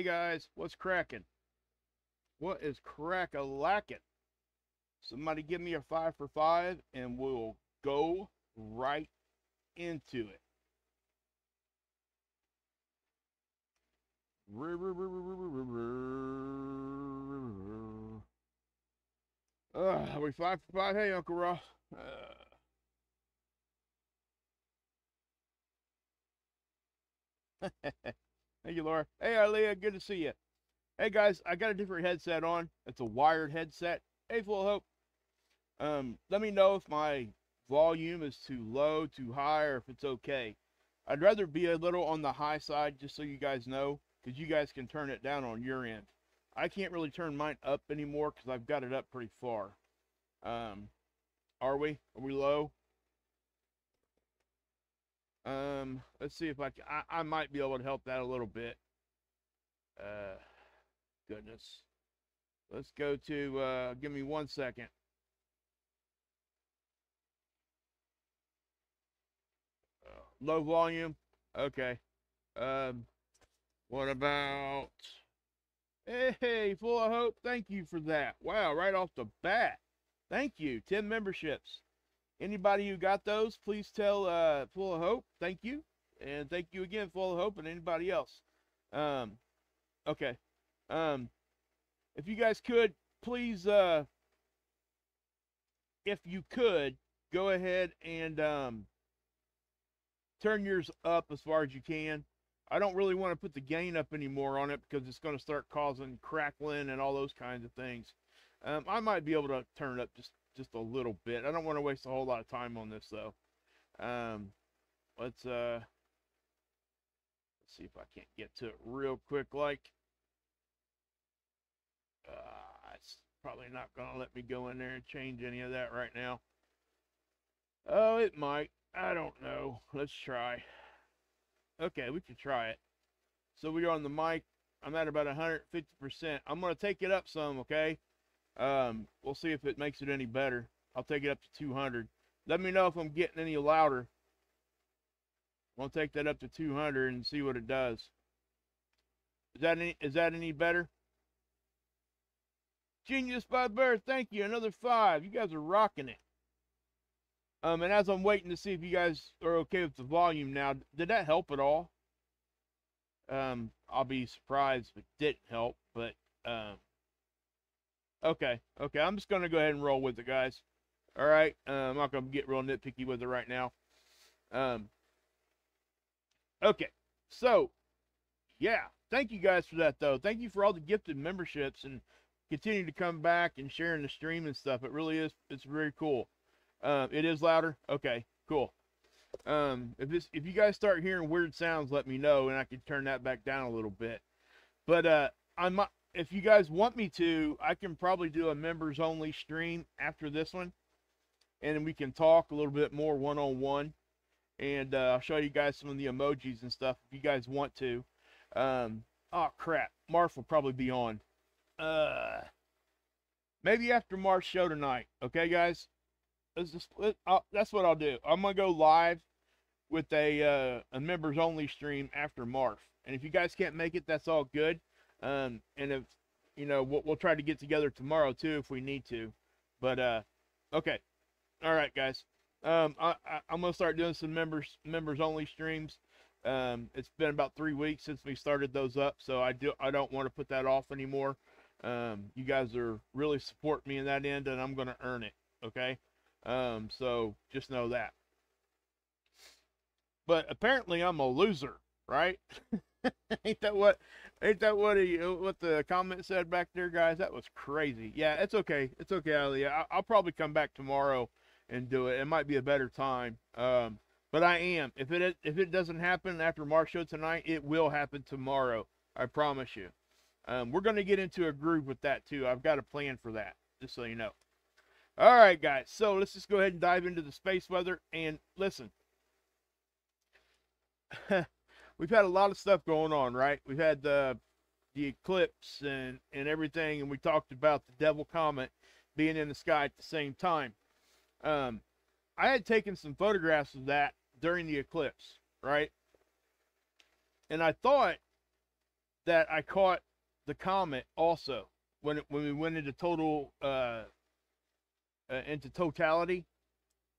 Hey guys, what's cracking? What is crack a lacking? Somebody give me a five for five and we'll go right into it. Uh, are we five for five? Hey, Uncle Ross. Uh, Thank you, Laura. Hey, Arleah, good to see you. Hey, guys, I got a different headset on. It's a wired headset. Hey, full hope. Um, let me know if my volume is too low, too high, or if it's okay. I'd rather be a little on the high side, just so you guys know, because you guys can turn it down on your end. I can't really turn mine up anymore because I've got it up pretty far. Um, are we? Are we low? Um, let's see if I, can, I I might be able to help that a little bit. Uh, goodness. Let's go to. Uh, give me one second. Uh, low volume. Okay. Um, what about? Hey, full of hope. Thank you for that. Wow, right off the bat. Thank you. 10 memberships. Anybody who got those, please tell uh, Full of Hope. Thank you. And thank you again, Full of Hope, and anybody else. Um, okay. Um, if you guys could, please, uh, if you could, go ahead and um, turn yours up as far as you can. I don't really want to put the gain up anymore on it because it's going to start causing crackling and all those kinds of things. Um, I might be able to turn it up just just a little bit. I don't want to waste a whole lot of time on this though. Um, let's uh, let's see if I can't get to it real quick. Like, uh, it's probably not gonna let me go in there and change any of that right now. Oh, it might. I don't know. Let's try. Okay, we can try it. So we are on the mic. I'm at about 150%. I'm going to take it up some, okay? Um, we'll see if it makes it any better. I'll take it up to 200. Let me know if I'm getting any louder. I'll take that up to 200 and see what it does. Is that any, is that any better? Genius by birth, thank you. Another five. You guys are rocking it. Um, and as I'm waiting to see if you guys are okay with the volume now, did that help at all? Um, I'll be surprised if it didn't help, but um, okay, okay. I'm just gonna go ahead and roll with it, guys. All right, uh, I'm not gonna get real nitpicky with it right now. Um, okay, so yeah, thank you guys for that though. Thank you for all the gifted memberships and continue to come back and sharing the stream and stuff. It really is. It's very cool. Um, it is louder. Okay, cool. Um, if this, if you guys start hearing weird sounds, let me know, and I can turn that back down a little bit. But uh, I'm if you guys want me to, I can probably do a members only stream after this one, and we can talk a little bit more one on one, and uh, I'll show you guys some of the emojis and stuff if you guys want to. Um, oh crap, Marf will probably be on. Uh, maybe after Marf's show tonight. Okay, guys just, that's what I'll do. I'm gonna go live with a uh, a members only stream after Marf, and if you guys can't make it, that's all good. Um, and if you know, we'll, we'll try to get together tomorrow too if we need to. But uh, okay, all right, guys. Um, I, I I'm gonna start doing some members members only streams. Um, it's been about three weeks since we started those up, so I do I don't want to put that off anymore. Um, you guys are really support me in that end, and I'm gonna earn it. Okay. Um, so just know that. But apparently I'm a loser, right? ain't that what ain't that what he, what the comment said back there, guys? That was crazy. Yeah, it's okay. It's okay, Ali. I, will probably come back tomorrow and do it. It might be a better time. Um, but I am. If it if it doesn't happen after Marf's show tonight, it will happen tomorrow. I promise you. Um, we're going to get into a groove with that too. I've got a plan for that, just so you know. All right, guys. So let's just go ahead and dive into the space weather. And listen, we've had a lot of stuff going on, right? We've had the the eclipse and and everything, and we talked about the devil comet being in the sky at the same time. Um, I had taken some photographs of that during the eclipse, right? And I thought that I caught the comet also when it, when we went into total uh, uh, into totality.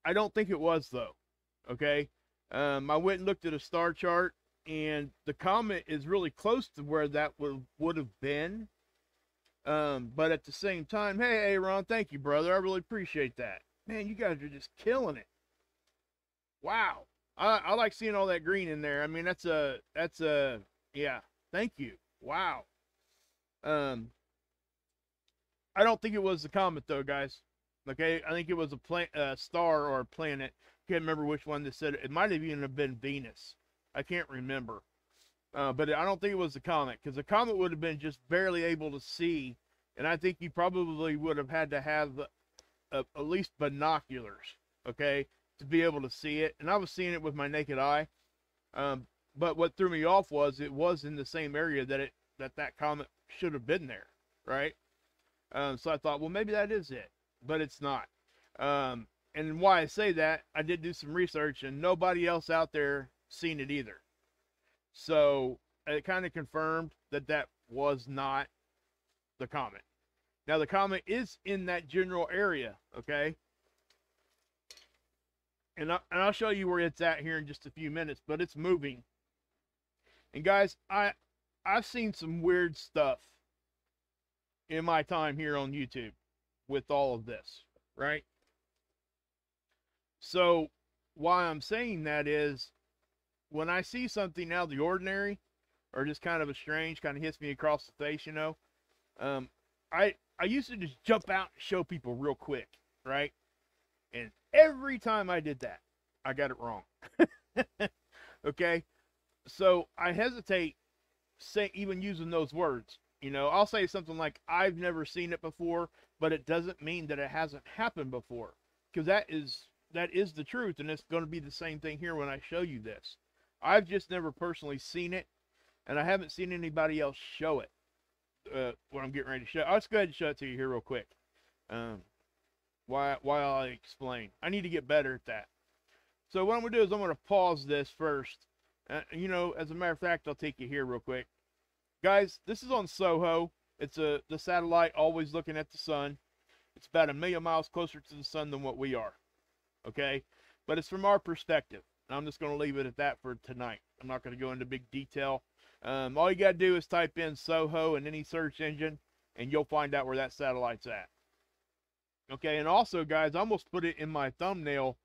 I don't think it was though. Okay, um, I went and looked at a star chart, and the comet is really close to where that would would have been. Um, but at the same time, hey, Aaron, thank you, brother. I really appreciate that. Man, you guys are just killing it. Wow. I, I like seeing all that green in there. I mean, that's a, that's a, yeah. Thank you. Wow. Um, I don't think it was the comet though, guys. Okay, I think it was a pla- uh, star or a planet. Can't remember which one that said it. It might have even have been Venus. I can't remember. Uh, but I don't think it was the comet because the comet would have been just barely able to see, and I think you probably would have had to have at least binoculars, okay, to be able to see it. And I was seeing it with my naked eye. Um, but what threw me off was it was in the same area that it that that comet should have been there, right? Um, so I thought, well, maybe that is it, but it's not. Um, and why I say that, I did do some research, and nobody else out there seen it either. So it kind of confirmed that that was not the comet. Now the comet is in that general area, okay? And, I, and I'll show you where it's at here in just a few minutes, but it's moving. And guys, I I've seen some weird stuff in my time here on YouTube with all of this, right? So why I'm saying that is when I see something out of the ordinary or just kind of a strange, kind of hits me across the face, you know, um, I I used to just jump out and show people real quick, right? And every time I did that, I got it wrong. okay, so I hesitate say even using those words. You know, I'll say something like I've never seen it before, but it doesn't mean that it hasn't happened before, because that is that is the truth, and it's going to be the same thing here when I show you this. I've just never personally seen it, and I haven't seen anybody else show it. Uh, what I'm getting ready to show. I'll just go ahead and show it to you here real quick. Um, why while I explain, I need to get better at that. So what I'm gonna do is I'm gonna pause this first. Uh, you know, as a matter of fact, I'll take you here real quick, guys. This is on SOHO. It's a the satellite always looking at the sun. It's about a million miles closer to the sun than what we are. Okay, but it's from our perspective. And I'm just going to leave it at that for tonight. I'm not going to go into big detail. Um, all you got to do is type in Soho in any search engine, and you'll find out where that satellite's at. Okay, and also, guys, I almost put it in my thumbnail.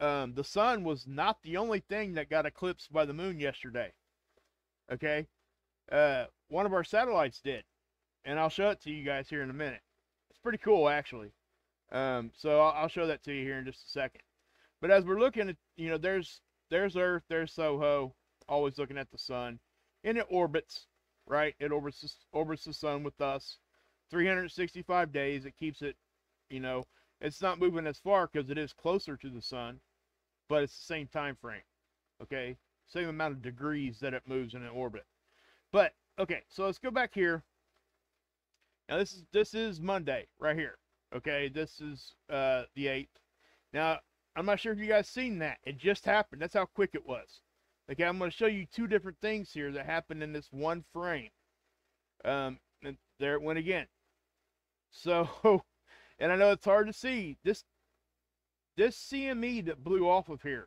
Um, the sun was not the only thing that got eclipsed by the moon yesterday. Okay, uh, one of our satellites did, and I'll show it to you guys here in a minute. It's pretty cool, actually. Um, so I'll, I'll show that to you here in just a second. But as we're looking at, you know, there's there's Earth, there's Soho, always looking at the sun, and it orbits, right? It orbits orbits the sun with us, 365 days. It keeps it, you know, it's not moving as far because it is closer to the sun, but it's the same time frame. Okay, same amount of degrees that it moves in an orbit. But okay, so let's go back here. Now this is this is Monday right here. Okay, this is uh, the eighth. Now I'm not sure if you guys seen that. It just happened. That's how quick it was. Okay, I'm going to show you two different things here that happened in this one frame. Um, and there it went again. So, and I know it's hard to see. This this CME that blew off of here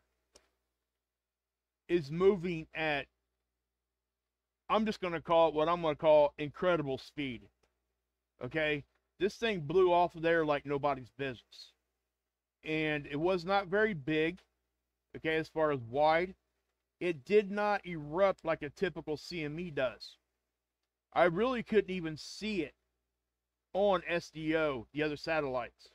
is moving at I'm just going to call it what I'm going to call incredible speed. Okay? This thing blew off of there like nobody's business and it was not very big, okay, as far as wide. It did not erupt like a typical CME does. I really couldn't even see it on SDO, the other satellites.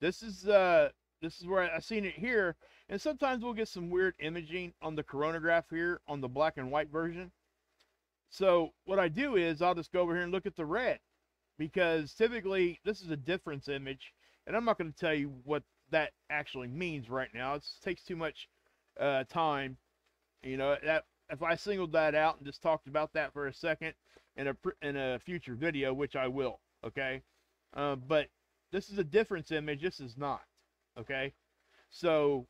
This is uh this is where I, I seen it here, and sometimes we'll get some weird imaging on the coronagraph here on the black and white version. So what I do is I'll just go over here and look at the red because typically this is a difference image and I'm not going to tell you what that actually means right now. It takes too much uh, time. You know that if I singled that out and just talked about that for a second in a in a future video, which I will. Okay, uh, but this is a difference image. This is not. Okay, so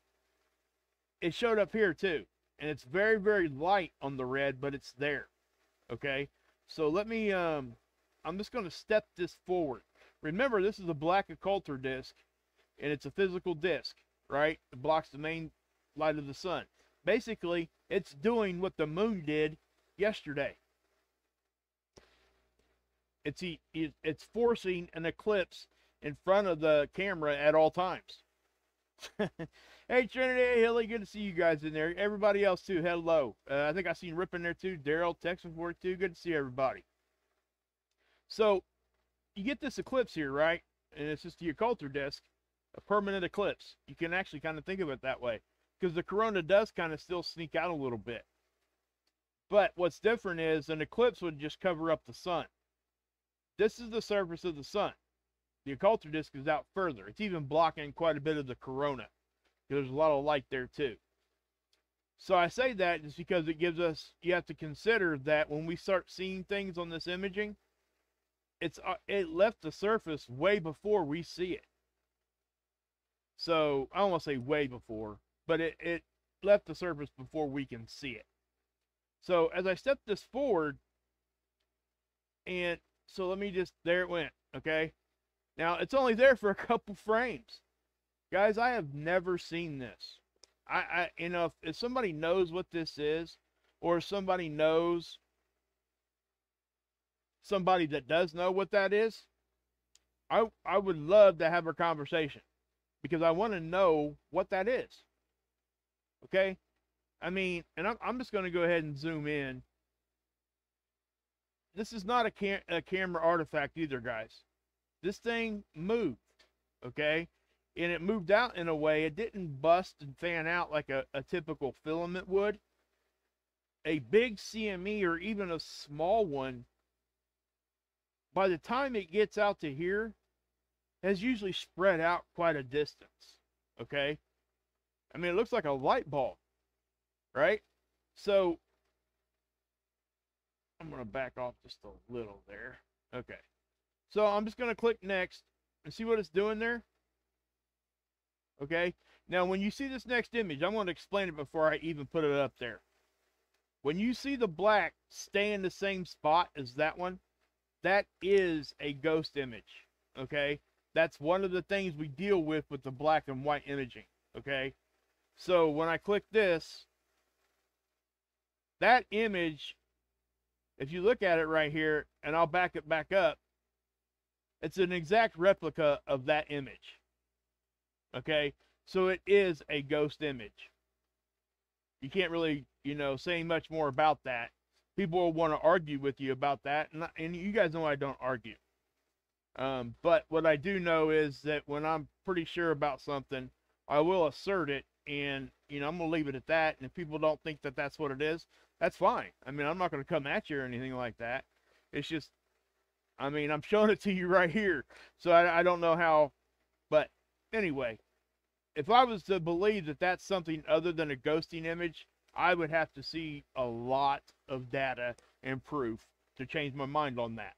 it showed up here too, and it's very very light on the red, but it's there. Okay, so let me. Um, I'm just going to step this forward. Remember, this is a black occulter disc, and it's a physical disc, right? It blocks the main light of the sun. Basically, it's doing what the moon did yesterday. It's it's forcing an eclipse in front of the camera at all times. hey Trinity, Hilly, good to see you guys in there. Everybody else too, hello. Uh, I think I seen Rip in there too. Daryl, Texas for too. Good to see everybody. So you get this eclipse here, right? And it's just the occulter disc, a permanent eclipse. You can actually kind of think of it that way because the corona does kind of still sneak out a little bit. But what's different is an eclipse would just cover up the sun. This is the surface of the sun. The occulter disk is out further. It's even blocking quite a bit of the corona. There's a lot of light there too. So I say that just because it gives us, you have to consider that when we start seeing things on this imaging, it's uh, it left the surface way before we see it. So I don't want to say way before, but it, it left the surface before we can see it. So as I step this forward, and so let me just, there it went, okay? Now, it's only there for a couple frames. Guys, I have never seen this. I, I you know, if, if somebody knows what this is, or somebody knows somebody that does know what that is, I I would love to have a conversation because I want to know what that is. Okay? I mean, and I'm, I'm just going to go ahead and zoom in. This is not a, cam- a camera artifact either, guys. This thing moved, okay? And it moved out in a way, it didn't bust and fan out like a, a typical filament would. A big CME or even a small one, by the time it gets out to here, has usually spread out quite a distance, okay? I mean, it looks like a light bulb, right? So, I'm going to back off just a little there. Okay. So I'm just going to click next and see what it's doing there. Okay. Now, when you see this next image, I'm going to explain it before I even put it up there. When you see the black stay in the same spot as that one, that is a ghost image. Okay. That's one of the things we deal with with the black and white imaging. Okay. So when I click this, that image, if you look at it right here, and I'll back it back up, it's an exact replica of that image. Okay? So it is a ghost image. You can't really, you know, say much more about that. People will want to argue with you about that, and, and you guys know I don't argue. Um, but what I do know is that when I'm pretty sure about something, I will assert it, and you know I'm gonna leave it at that. And if people don't think that that's what it is, that's fine. I mean, I'm not gonna come at you or anything like that. It's just I mean, I'm showing it to you right here. So I, I don't know how, but anyway, if I was to believe that that's something other than a ghosting image, I would have to see a lot of data and proof to change my mind on that.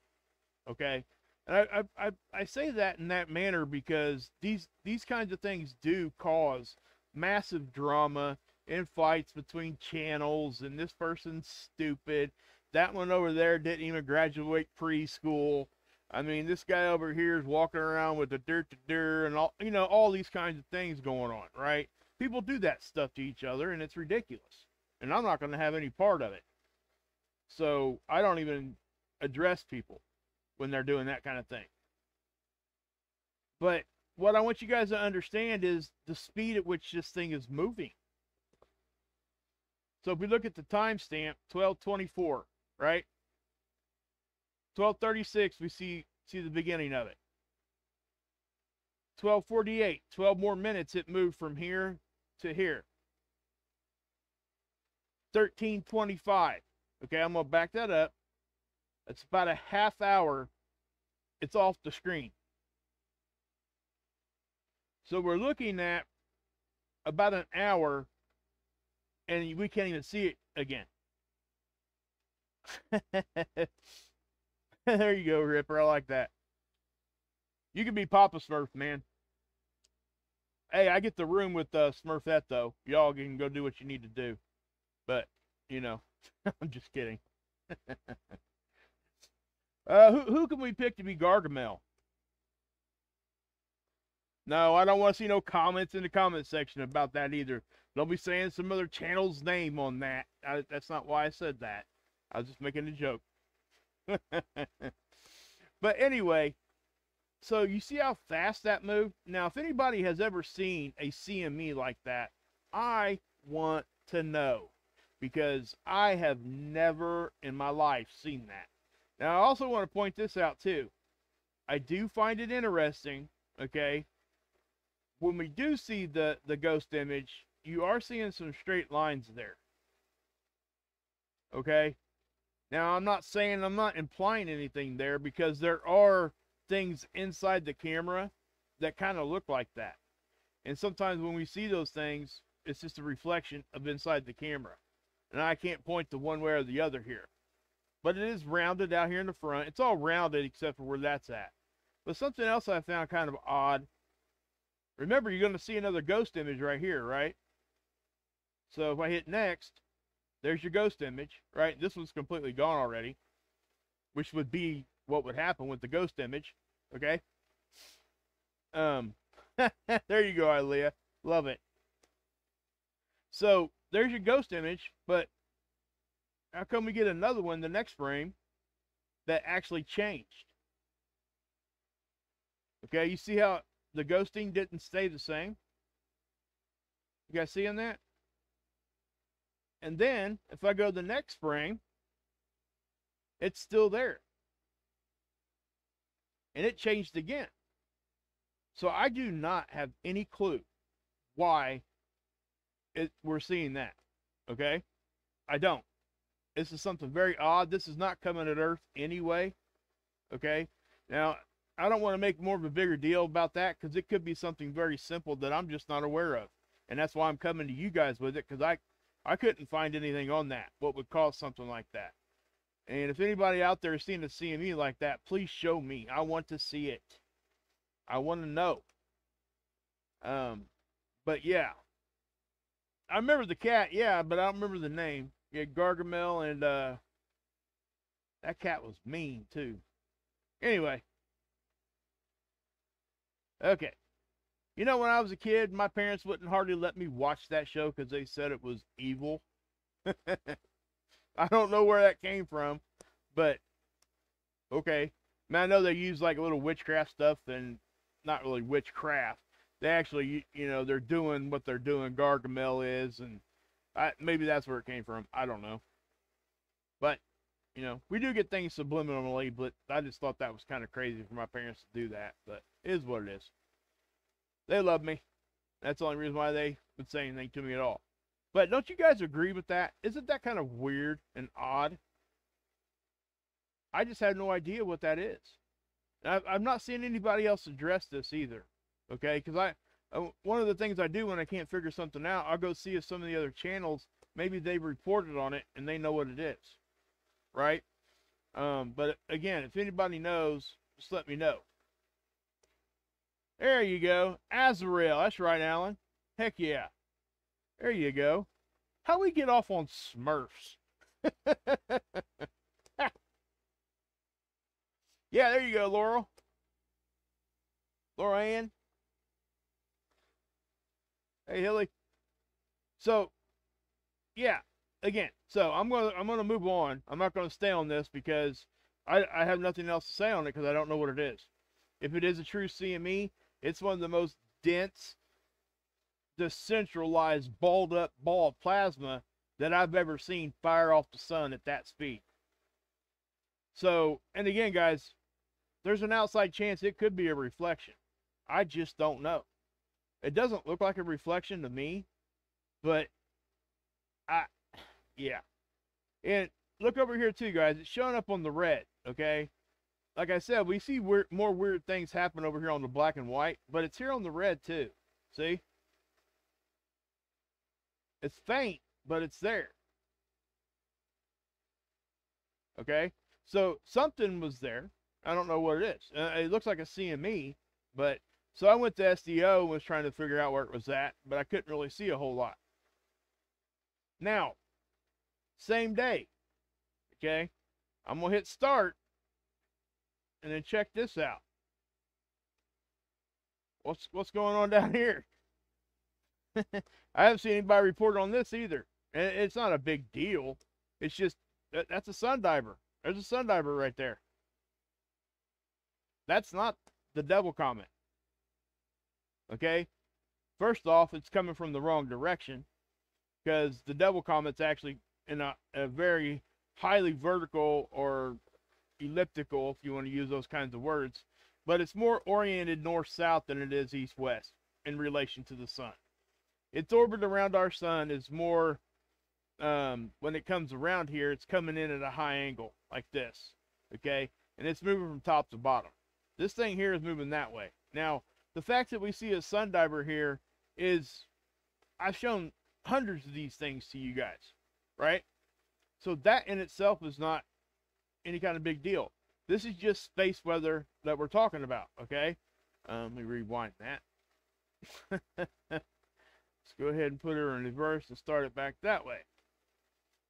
Okay? And I, I, I say that in that manner because these these kinds of things do cause massive drama and fights between channels and this person's stupid that one over there didn't even graduate preschool. I mean, this guy over here is walking around with the dirt to dirt and all, you know, all these kinds of things going on, right? People do that stuff to each other and it's ridiculous. And I'm not going to have any part of it. So I don't even address people when they're doing that kind of thing. But what I want you guys to understand is the speed at which this thing is moving. So if we look at the timestamp, 1224, right? 1236, we see see the beginning of it. 1248, 12 more minutes it moved from here to here. 1325. Okay, I'm going to back that up. It's about a half hour. It's off the screen. So we're looking at about an hour and we can't even see it again. there you go, Ripper. I like that. You can be Papa Smurf, man. Hey, I get the room with uh, Smurfette, though. Y'all can go do what you need to do. But, you know, I'm just kidding. uh, who who can we pick to be Gargamel? No, I don't want to see no comments in the comment section about that either. Don't be saying some other channel's name on that. I, that's not why I said that. I was just making a joke. but anyway, so you see how fast that moved? Now, if anybody has ever seen a CME like that, I want to know because I have never in my life seen that. Now, I also want to point this out too. I do find it interesting, okay? When we do see the, the ghost image, you are seeing some straight lines there. Okay? Now, I'm not saying, I'm not implying anything there because there are things inside the camera that kind of look like that. And sometimes when we see those things, it's just a reflection of inside the camera. And I can't point to one way or the other here. But it is rounded out here in the front. It's all rounded except for where that's at. But something else I found kind of odd. Remember, you're going to see another ghost image right here, right? So if I hit next, there's your ghost image, right? This one's completely gone already, which would be what would happen with the ghost image, okay? Um, there you go, Ilea. Love it. So there's your ghost image, but how come we get another one the next frame that actually changed? Okay, you see how the ghosting didn't stay the same? You guys seeing that? And then if I go to the next frame, it's still there. And it changed again. So I do not have any clue why it, we're seeing that. Okay? I don't. This is something very odd. This is not coming at Earth anyway. Okay? Now, I don't want to make more of a bigger deal about that because it could be something very simple that I'm just not aware of. And that's why I'm coming to you guys with it because I I couldn't find anything on that, what would cause something like that. And if anybody out there is seeing a CME like that, please show me. I want to see it. I want to know. Um, but yeah. I remember the cat, yeah, but I don't remember the name. Yeah, Gargamel and uh that cat was mean too. Anyway. Okay. You know, when I was a kid, my parents wouldn't hardly let me watch that show because they said it was evil. I don't know where that came from, but okay. I, I know they use like a little witchcraft stuff and not really witchcraft. They actually, you know, they're doing what they're doing. Gargamel is, and I, maybe that's where it came from. I don't know. But, you know, we do get things subliminally, but I just thought that was kind of crazy for my parents to do that. But it is what it is. They love me. That's the only reason why they would say anything to me at all. But don't you guys agree with that? Isn't that kind of weird and odd? I just have no idea what that is. I've, I've not seeing anybody else address this either. Okay, because I uh, one of the things I do when I can't figure something out, I'll go see if some of the other channels maybe they've reported on it and they know what it is, right? Um, but again, if anybody knows, just let me know. There you go. Azrael. That's right, Alan. Heck yeah. There you go. How we get off on Smurfs? yeah, there you go, Laurel. Laura Ann. Hey, Hilly. So, yeah, again, so I'm gonna I'm gonna move on. I'm not gonna stay on this because I I have nothing else to say on it because I don't know what it is. If it is a true CME, it's one of the most dense, decentralized, balled up ball of plasma that I've ever seen fire off the sun at that speed. So, and again, guys, there's an outside chance it could be a reflection. I just don't know. It doesn't look like a reflection to me, but I, yeah. And look over here too, guys. It's showing up on the red, okay? like I said, we see weird, more weird things happen over here on the black and white, but it's here on the red too. See? It's faint, but it's there. Okay? So something was there. I don't know what it is. Uh, it looks like a CME, but so I went to SDO and was trying to figure out where it was at, but I couldn't really see a whole lot. Now, same day, okay? I'm gonna hit start and then check this out. What's what's going on down here? I haven't seen anybody report on this either. And it's not a big deal. It's just that, that's a sun diver. There's a sun diver right there. That's not the devil comet. Okay? First off, it's coming from the wrong direction because the devil comet's actually in a, a very highly vertical or elliptical, if you want to use those kinds of words, but it's more oriented north south than it is east west in relation to the sun. Its orbit around our sun is more, um, when it comes around here, it's coming in at a high angle like this, okay? And it's moving from top to bottom. This thing here is moving that way. Now, the fact that we see a sun diver here is, I've shown hundreds of these things to you guys, right? So that in itself is not any kind of big deal. This is just space weather that we're talking about, okay? Um, let me rewind that. Let's go ahead and put her in reverse and start it back that way.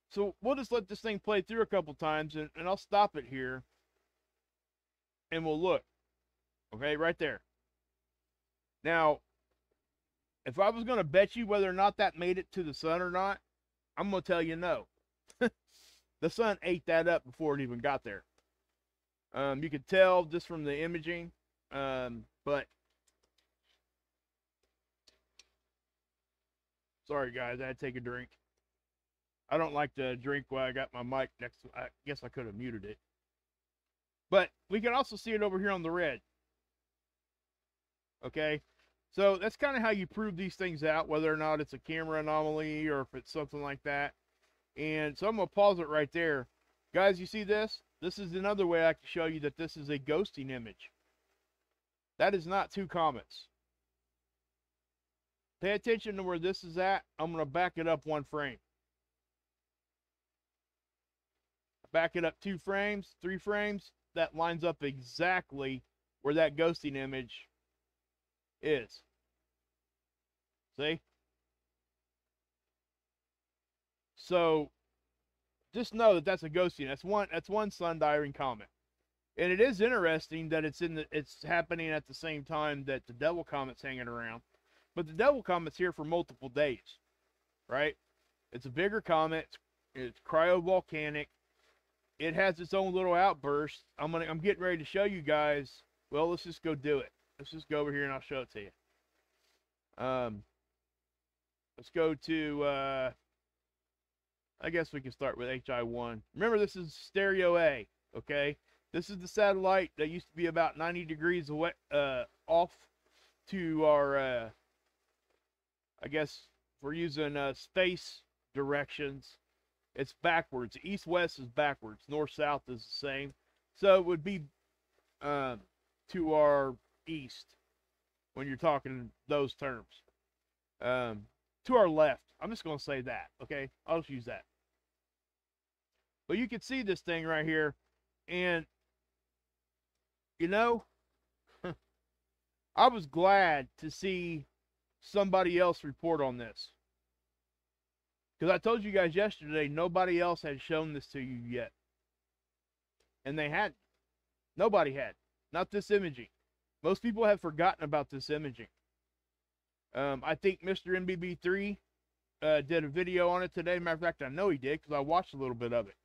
So we'll just let this thing play through a couple times and, and I'll stop it here and we'll look. Okay, right there. Now, if I was going to bet you whether or not that made it to the sun or not, I'm going to tell you no. the sun ate that up before it even got there. Um, you could tell just from the imaging, um, but sorry guys, I had to take a drink. I don't like to drink while I got my mic next to I guess I could have muted it. But we can also see it over here on the red. Okay? So that's kind of how you prove these things out, whether or not it's a camera anomaly or if it's something like that. And so I'm going to pause it right there. Guys, you see this? This is another way I can show you that this is a ghosting image. That is not two comets. Pay attention to where this is at. I'm going to back it up one frame. Back it up two frames, three frames. That lines up exactly where that ghosting image is. See? So just know that that's a ghosting. That's one that's one sun diving comet. And it is interesting that it's in the it's happening at the same time that the devil comet's hanging around. But the devil comet's here for multiple days. Right? It's a bigger comet. It's, it's cryovolcanic. It has its own little outburst. I'm gonna I'm getting ready to show you guys. Well, let's just go do it. Let's just go over here and I'll show it to you. Um, let's go to, uh, I guess we can start with HI1. Remember, this is stereo A, okay? This is the satellite that used to be about 90 degrees away, uh, off to our, uh, I guess we're using uh, space directions. It's backwards. East-west is backwards. North-south is the same. So it would be uh, to our east when you're talking those terms. Um, to our left. I'm just going to say that, okay? I'll just use that. But you can see this thing right here, and, you know, I was glad to see somebody else report on this. Because I told you guys yesterday, nobody else had shown this to you yet. And they hadn't. Nobody had. Not this imaging. Most people have forgotten about this imaging. Um, I think Mr. MBB3 uh, did a video on it today. Matter of fact, I know he did because I watched a little bit of it.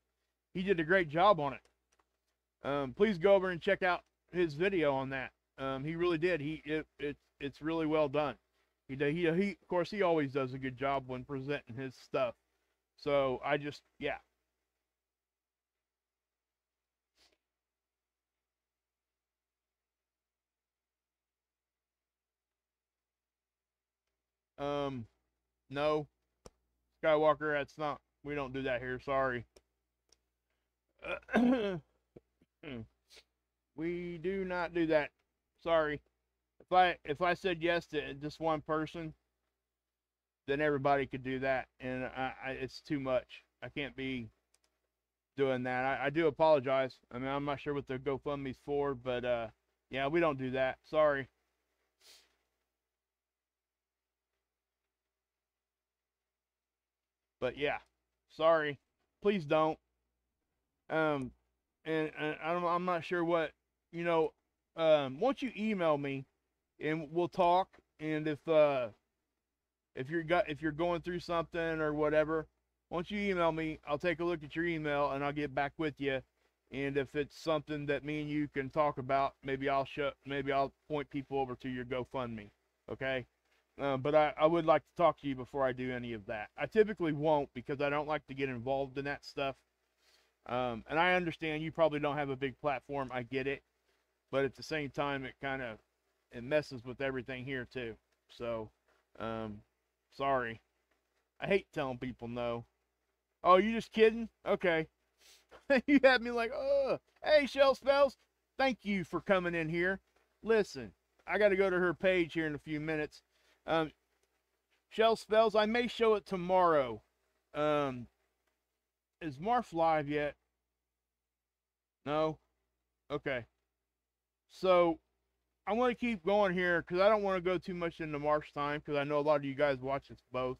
He did a great job on it. Um, please go over and check out his video on that. Um, he really did. He it, it it's really well done. He he he. Of course, he always does a good job when presenting his stuff. So I just yeah, Um, no. Skywalker, that's not, we don't do that here, sorry. we do not do that. Sorry. If I if I said yes to just one person, then everybody could do that, and I, I, it's too much. I can't be doing that. I, I do apologize. I mean, I'm not sure what the GoFundMe's for, but uh, yeah, we don't do that. Sorry. But yeah, sorry. Please don't. Um, and, and I don't, I'm not sure what you know. Um, once you email me, and we'll talk. And if uh, if you're got if you're going through something or whatever, once you email me, I'll take a look at your email and I'll get back with you. And if it's something that me and you can talk about, maybe I'll show, maybe I'll point people over to your GoFundMe. Okay. Uh, but I, I would like to talk to you before I do any of that. I typically won't because I don't like to get involved in that stuff. Um, and I understand you probably don't have a big platform. I get it. But at the same time, it kind of it messes with everything here too. So, um, sorry. I hate telling people no. Oh, you just kidding? Okay. you had me like, oh, hey, Shell Spells, thank you for coming in here. Listen, I got to go to her page here in a few minutes. Um, Shell Spells, I may show it tomorrow. Um, is Marf live yet? No? Okay. So, I want to keep going here because I don't want to go too much into Marf's time because I know a lot of you guys watch this both.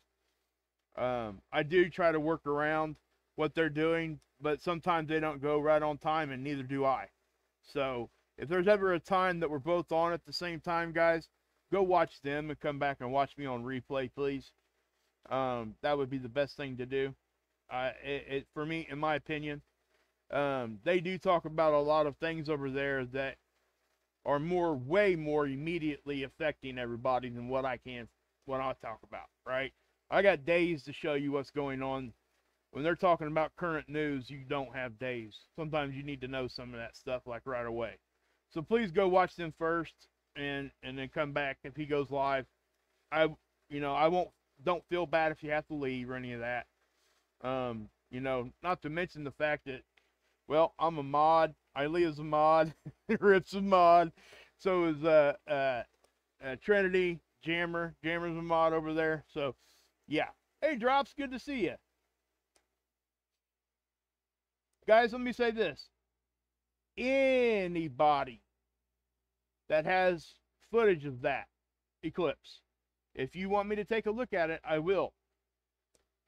Um, I do try to work around what they're doing, but sometimes they don't go right on time, and neither do I. So if there's ever a time that we're both on at the same time, guys, go watch them and come back and watch me on replay, please. Um, that would be the best thing to do. Uh, it, it, for me, in my opinion, um, they do talk about a lot of things over there that are more, way more immediately affecting everybody than what I can, what I talk about, right? I got days to show you what's going on. When they're talking about current news, you don't have days. Sometimes you need to know some of that stuff like right away. So please go watch them first and and then come back if he goes live. I you know, I won't don't feel bad if you have to leave or any of that. Um, you know, not to mention the fact that well, I'm a mod. Ilea's a mod. Rip's a mod. So is uh, uh, uh, Trinity Jammer. Jammer's a mod over there. So yeah. Hey, Drops, good to see you. Guys, let me say this. Anybody that has footage of that eclipse, if you want me to take a look at it, I will.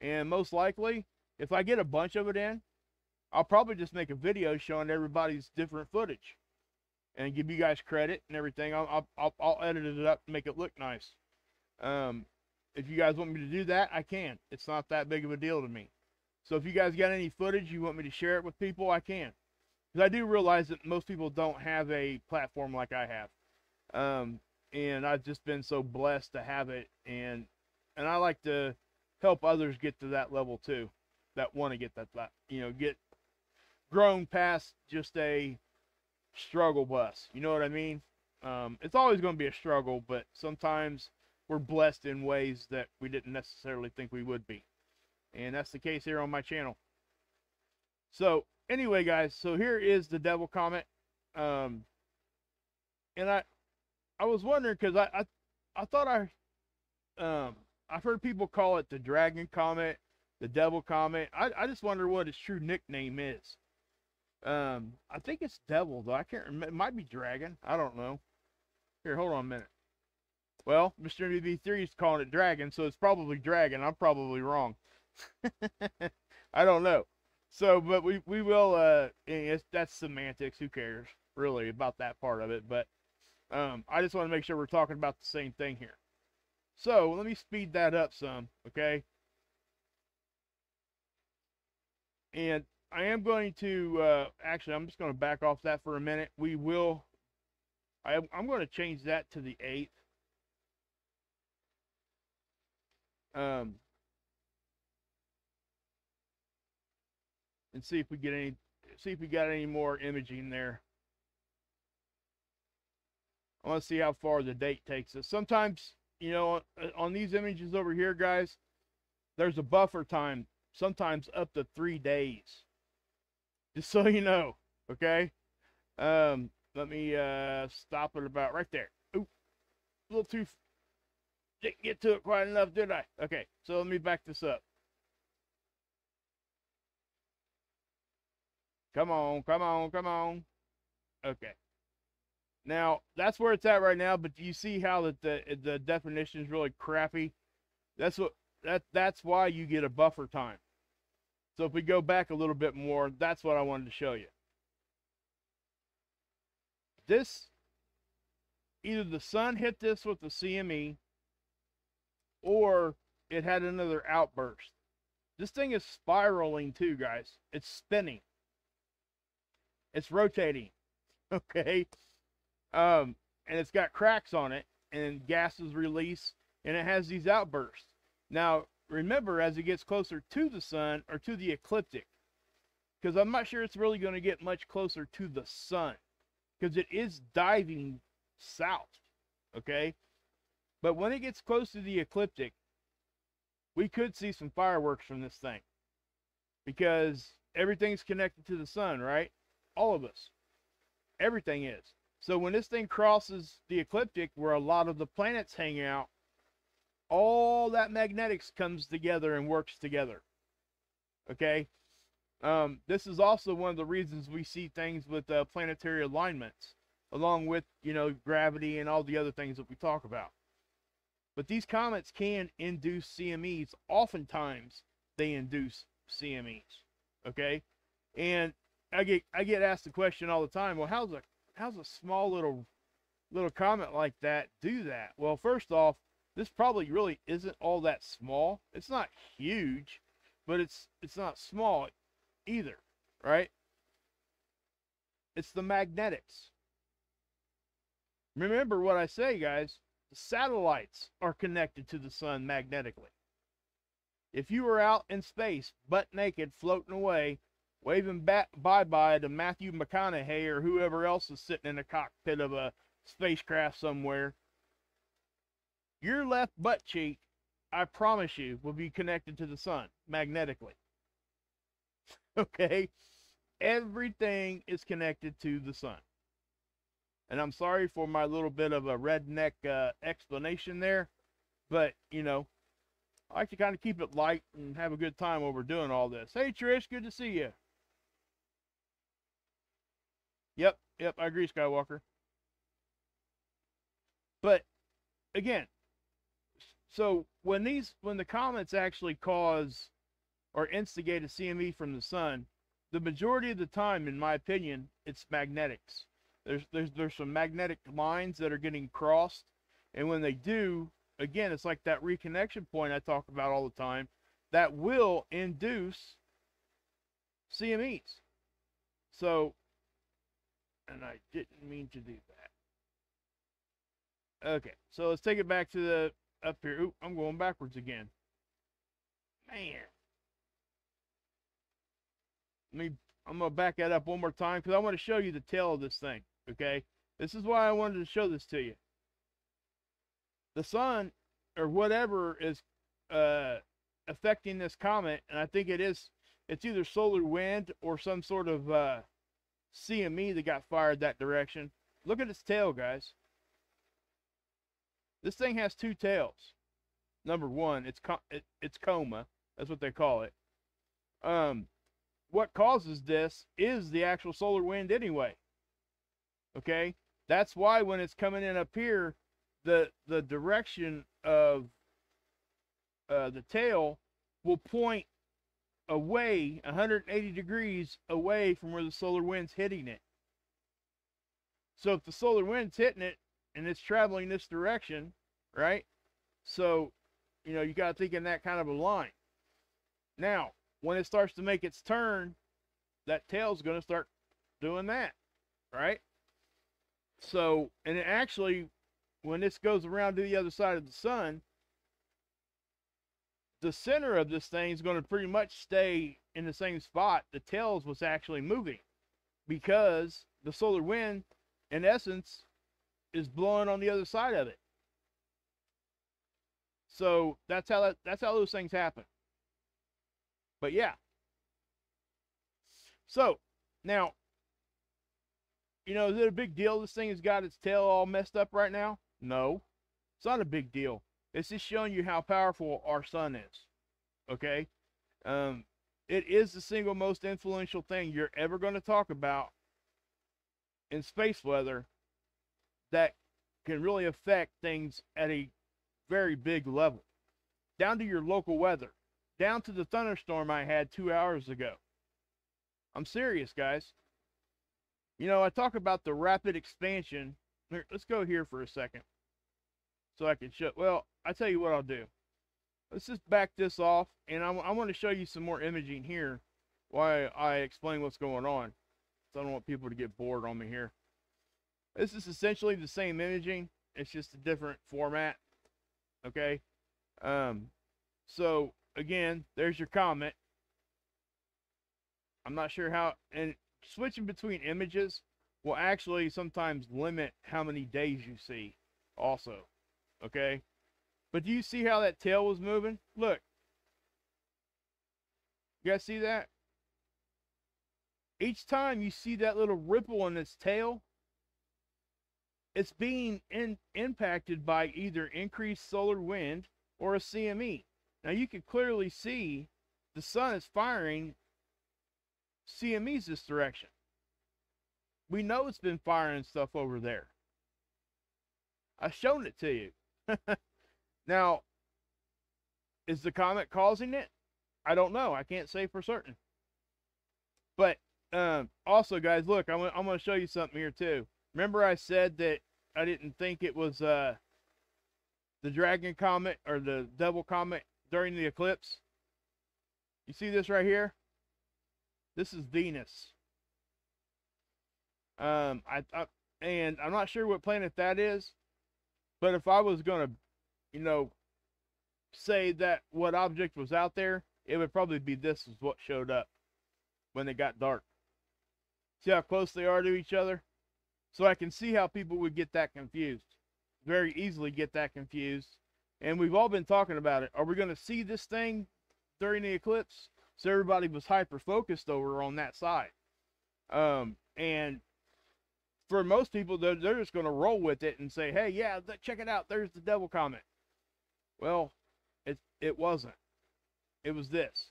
And most likely, if I get a bunch of it in, I'll probably just make a video showing everybody's different footage and give you guys credit and everything. I'll, I'll, I'll edit it up and make it look nice. Um, if you guys want me to do that, I can. It's not that big of a deal to me. So if you guys got any footage you want me to share it with people, I can. Because I do realize that most people don't have a platform like I have. Um, and I've just been so blessed to have it. And and I like to help others get to that level too. That want to get that, you know, get grown past just a struggle bus. You know what I mean? Um, it's always going to be a struggle, but sometimes we're blessed in ways that we didn't necessarily think we would be. And that's the case here on my channel. So anyway, guys, so here is the devil comet. Um, and I, I was wondering because I, I, I thought I, um, I've heard people call it the dragon comet, the devil comet. I, I just wonder what its true nickname is. Um, I think it's devil though. I can't remember. It might be dragon. I don't know. Here, hold on a minute. Well, Mr. MV3 is calling it dragon, so it's probably dragon. I'm probably wrong. I don't know. So, but we, we will, uh, that's semantics. Who cares, really, about that part of it. But um, I just want to make sure we're talking about the same thing here. So, let me speed that up some, okay? And I am going to, uh, actually, I'm just going to back off that for a minute. We will, I, I'm going to change that to the 8th Um, and see if we get any, see if we got any more imaging there. I want to see how far the date takes us. Sometimes, you know, on these images over here, guys, there's a buffer time, sometimes up to three days. Just so you know, okay? Um, let me uh, stop it about right there. Oop, a little too didn't get to it quite enough, did I? Okay, so let me back this up. Come on, come on, come on. Okay. Now, that's where it's at right now, but do you see how that the the definition is really crappy? That's what that that's why you get a buffer time. So if we go back a little bit more, that's what I wanted to show you. this either the sun hit this with the CME or it had another outburst. This thing is spiraling too, guys. It's spinning. It's rotating. Okay. Um, and it's got cracks on it and gases release and it has these outbursts. Now, remember as it gets closer to the sun or to the ecliptic, because I'm not sure it's really going to get much closer to the sun because it is diving south. Okay. But when it gets close to the ecliptic, we could see some fireworks from this thing because everything's connected to the sun, right? All of us. Everything is. So when this thing crosses the ecliptic where a lot of the planets hang out, all that magnetics comes together and works together. Okay? Um, this is also one of the reasons we see things with uh, planetary alignments, along with, you know, gravity and all the other things that we talk about. But these comets can induce CMEs. Oftentimes, they induce CMEs. Okay? And I get I get asked the question all the time, well, how's a how's a small little little comet like that do that? Well, first off, this probably really isn't all that small. It's not huge, but it's it's not small either, right? It's the magnetics. Remember what I say, guys. The satellites are connected to the sun magnetically. If you were out in space, butt naked, floating away, waving bye bye to Matthew McConaughey or whoever else is sitting in the cockpit of a spacecraft somewhere, your left butt cheek, I promise you, will be connected to the sun magnetically. okay? Everything is connected to the sun. And I'm sorry for my little bit of a redneck uh, explanation there, but you know, I like to kind of keep it light and have a good time while we're doing all this. Hey, Trish, good to see you. Yep, yep, I agree, Skywalker. But again, so when these when the comets actually cause or instigate a CME from the sun, the majority of the time, in my opinion, it's magnetics. There's there's there's some magnetic lines that are getting crossed, and when they do, again, it's like that reconnection point I talk about all the time, that will induce CMEs. So, and I didn't mean to do that. Okay, so let's take it back to the up here. I'm going backwards again. Man. Let me, I'm going to back that up one more time because I want to show you the tail of this thing. Okay? This is why I wanted to show this to you. The sun, or whatever, is uh, affecting this comet, and I think it is, it's either solar wind or some sort of uh, CME that got fired that direction. Look at its tail, guys. This thing has two tails. Number one, it's it, it's coma. That's what they call it. Um, what causes this is the actual solar wind anyway. Okay, that's why when it's coming in up here, the the direction of uh, the tail will point away 180 degrees away from where the solar wind's hitting it. So if the solar wind's hitting it and it's traveling this direction, right? So, you know, you got to think in that kind of a line. Now, when it starts to make its turn, that tail's going to start doing that, right? So, and actually, when this goes around to the other side of the sun, the center of this thing is going to pretty much stay in the same spot. The tails was actually moving because the solar wind, in essence, is blowing on the other side of it. So that's how that, that's how those things happen. But yeah. So now, you know, is it a big deal this thing has got its tail all messed up right now? No. It's not a big deal. It's just showing you how powerful our sun is. Okay? Um, it is the single most influential thing you're ever going to talk about in space weather that can really affect things at a very big level. Down to your local weather. Down to the thunderstorm I had two hours ago. I'm serious, guys. You know, I talk about the rapid expansion. Here, let's go here for a second so I can show. Well, I tell you what I'll do. Let's just back this off, and I, I want to show you some more imaging here while I explain what's going on. So I don't want people to get bored on me here. This is essentially the same imaging. It's just a different format. Okay. Um, so again, there's your comment. I'm not sure how, and switching between images will actually sometimes limit how many days you see also. Okay. But do you see how that tail was moving? Look. You guys see that? Each time you see that little ripple in its tail, it's being in, impacted by either increased solar wind or a CME. Now you can clearly see the sun is firing CMEs this direction. We know it's been firing stuff over there. I've shown it to you. now, is the comet causing it? I don't know. I can't say for certain. But um, also, guys, look, I'm, I'm going to show you something here too. Remember I said that I didn't think it was uh, the dragon comet or the devil comet during the eclipse? You see this right here? This is Venus. Um, I, I and I'm not sure what planet that is, but if I was gonna, you know, say that what object was out there, it would probably be this is what showed up when it got dark. See how close they are to each other? So I can see how people would get that confused. Very easily get that confused. And we've all been talking about it. Are we going to see this thing during the eclipse? So everybody was hyper focused over on that side. Um, and for most people, they're, they're just going to roll with it and say, hey, yeah, check it out. There's the devil comet. Well, it, it wasn't. It was this.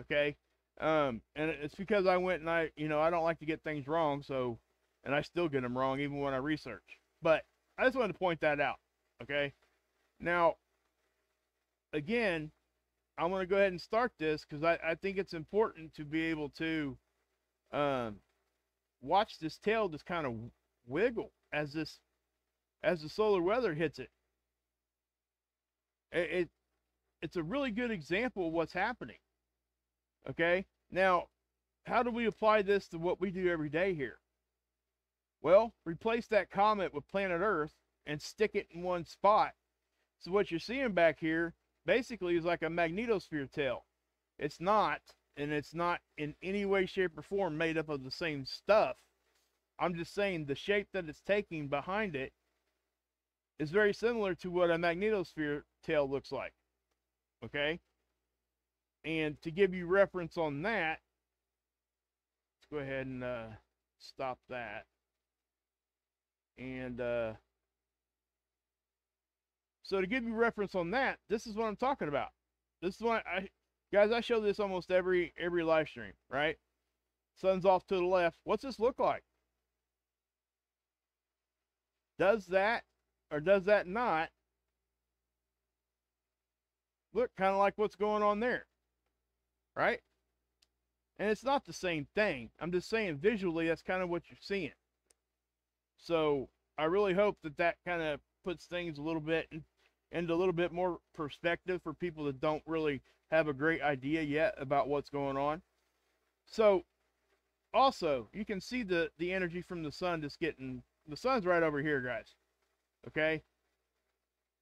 Okay? Um, and it's because I went and I, you know, I don't like to get things wrong. So, and I still get them wrong even when I research. But I just wanted to point that out. Okay? Now, again, I'm going to go ahead and start this because I, I think it's important to be able to um, watch this tail just kind of wiggle as this as the solar weather hits it. It, it it's a really good example of what's happening. Okay, now how do we apply this to what we do every day here? Well, replace that comet with planet Earth and stick it in one spot. So what you're seeing back here basically is like a magnetosphere tail. It's not, and it's not in any way, shape, or form made up of the same stuff. I'm just saying the shape that it's taking behind it is very similar to what a magnetosphere tail looks like. Okay? And to give you reference on that, let's go ahead and uh, stop that. And uh, so to give you reference on that, this is what I'm talking about. This is what I, guys, I show this almost every every live stream, right? Sun's off to the left. What's this look like? Does that or does that not look kind of like what's going on there? Right? And it's not the same thing. I'm just saying visually that's kind of what you're seeing. So I really hope that that kind of puts things a little bit in, into a little bit more perspective for people that don't really have a great idea yet about what's going on. So also you can see the the energy from the sun just getting the sun's right over here guys okay?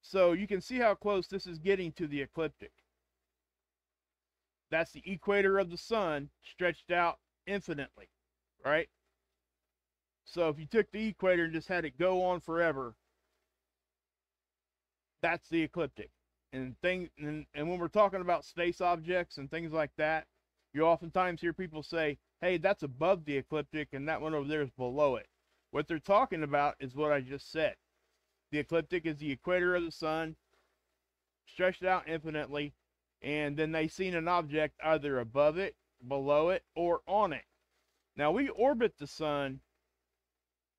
So you can see how close this is getting to the ecliptic. That's the equator of the sun stretched out infinitely right so if you took the equator and just had it go on forever, that's the ecliptic. And thing and, and when we're talking about space objects and things like that, you oftentimes hear people say, "Hey, that's above the ecliptic and that one over there is below it." What they're talking about is what I just said. The ecliptic is the equator of the sun stretched out infinitely, and then they've seen an object either above it, below it, or on it. Now we orbit the sun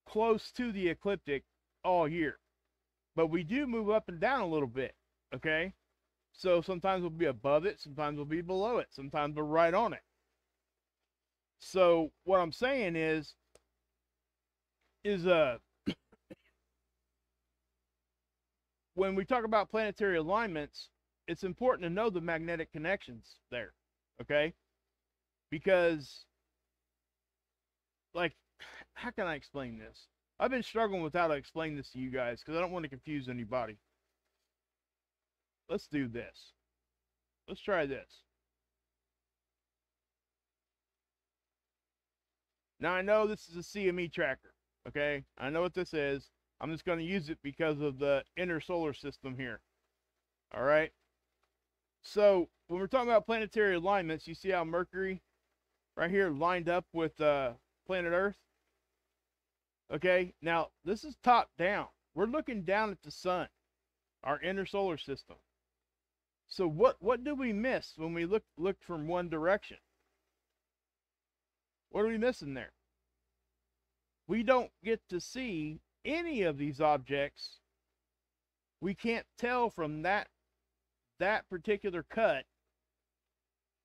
close to the ecliptic all year. But we do move up and down a little bit, okay? So sometimes we'll be above it, sometimes we'll be below it, sometimes we're right on it. So what I'm saying is is uh when we talk about planetary alignments, it's important to know the magnetic connections there, okay? Because like how can I explain this? I've been struggling with how to explain this to you guys because I don't want to confuse anybody. Let's do this. Let's try this. Now I know this is a CME tracker, okay? I know what this is. I'm just going to use it because of the inner solar system here. All right? So, when we're talking about planetary alignments, you see how Mercury right here lined up with uh, planet Earth? Okay, now this is top down. We're looking down at the sun, our inner solar system. So what what do we miss when we look look from one direction? What are we missing there? We don't get to see any of these objects. We can't tell from that that particular cut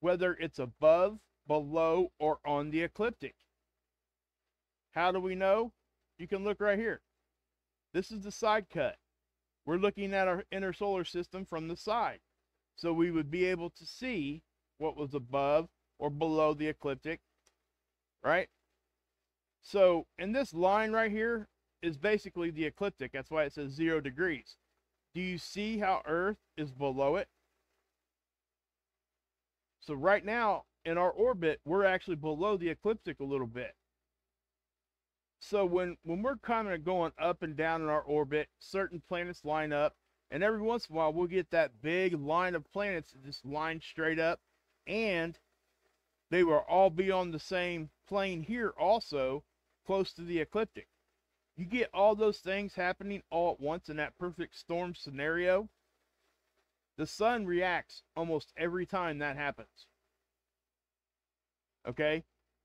whether it's above, below, or on the ecliptic. How do we know? You can look right here. This is the side cut. We're looking at our inner solar system from the side. So we would be able to see what was above or below the ecliptic, right? So, in this line right here is basically the ecliptic. That's why it says zero degrees. Do you see how Earth is below it? So right now, in our orbit, we're actually below the ecliptic a little bit. So when, when we're kind of going up and down in our orbit, certain planets line up, and every once in a while we'll get that big line of planets that just line straight up, and they will all be on the same plane here also, close to the ecliptic. You get all those things happening all at once in that perfect storm scenario. The sun reacts almost every time that happens. Okay?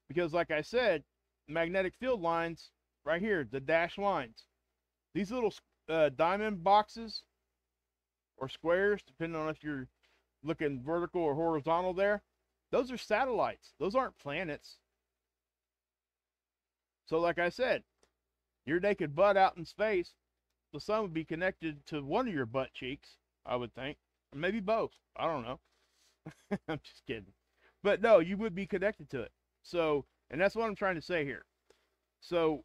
Because, like I said, magnetic field lines right here, the dashed lines, these little uh, diamond boxes or squares, depending on if you're looking vertical or horizontal there, those are satellites. Those aren't planets. So, like I said, your naked butt out in space, the sun would be connected to one of your butt cheeks, I would think. Maybe both. I don't know. I'm just kidding. But no, you would be connected to it. So, and that's what I'm trying to say here. So,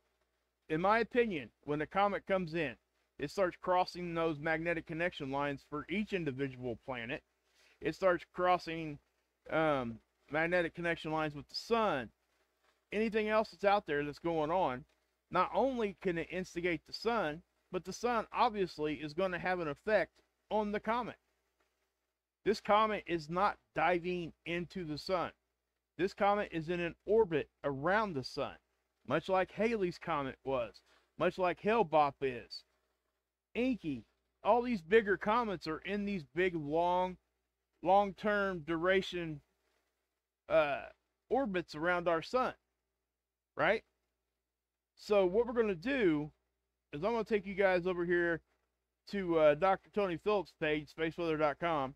in my opinion, when the comet comes in, it starts crossing those magnetic connection lines for each individual planet. It starts crossing um, magnetic connection lines with the sun. Anything else that's out there that's going on, not only can it instigate the sun, but the sun obviously is going to have an effect on the comet. This comet is not diving into the sun. This comet is in an orbit around the sun, much like Halley's Comet was, much like Hale-Bopp is. Encke, all these bigger comets are in these big, long, long-term duration uh, orbits around our sun, right? So what we're going to do is I'm going to take you guys over here to uh, Dr. Tony Phillips' page, spaceweather.com.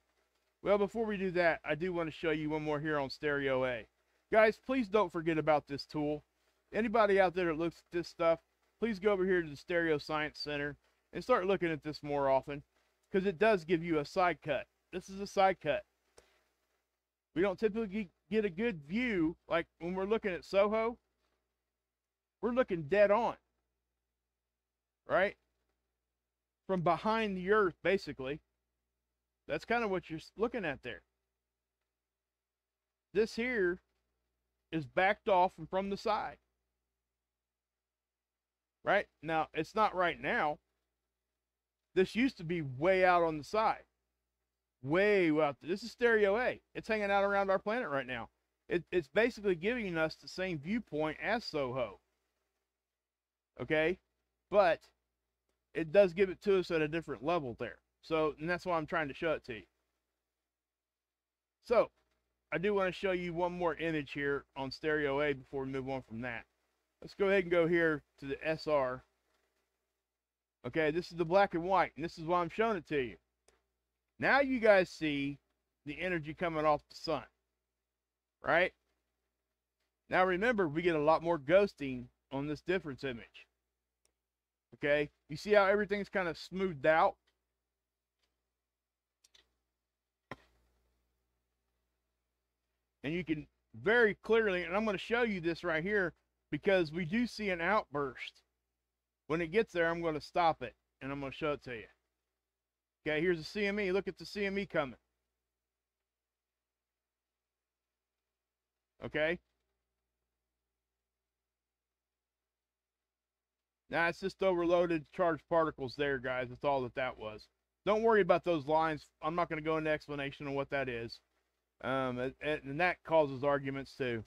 Well, before we do that, I do want to show you one more here on Stereo A. Guys, please don't forget about this tool. Anybody out there that looks at this stuff, please go over here to the Stereo Science Center and start looking at this more often because it does give you a side cut. This is a side cut. We don't typically get a good view like when we're looking at Soho. We're looking dead on. Right? From behind the earth, basically. That's kind of what you're looking at there. This here is backed off and from the side. Right? Now, it's not right now. This used to be way out on the side. Way out. This is stereo A. It's hanging out around our planet right now. It, it's basically giving us the same viewpoint as Soho. Okay? But it does give it to us at a different level there. So, and that's why I'm trying to show it to you. So, I do want to show you one more image here on Stereo A before we move on from that. Let's go ahead and go here to the SR. Okay, this is the black and white, and this is why I'm showing it to you. Now you guys see the energy coming off the sun, right? Now remember, we get a lot more ghosting on this difference image. Okay, you see how everything's kind of smoothed out? And you can very clearly, and I'm going to show you this right here because we do see an outburst. When it gets there, I'm going to stop it and I'm going to show it to you. Okay, here's the CME. Look at the CME coming. Okay. Now it's just overloaded charged particles there, guys. That's all that that was. Don't worry about those lines. I'm not going to go into explanation on what that is. Um, and that causes arguments too.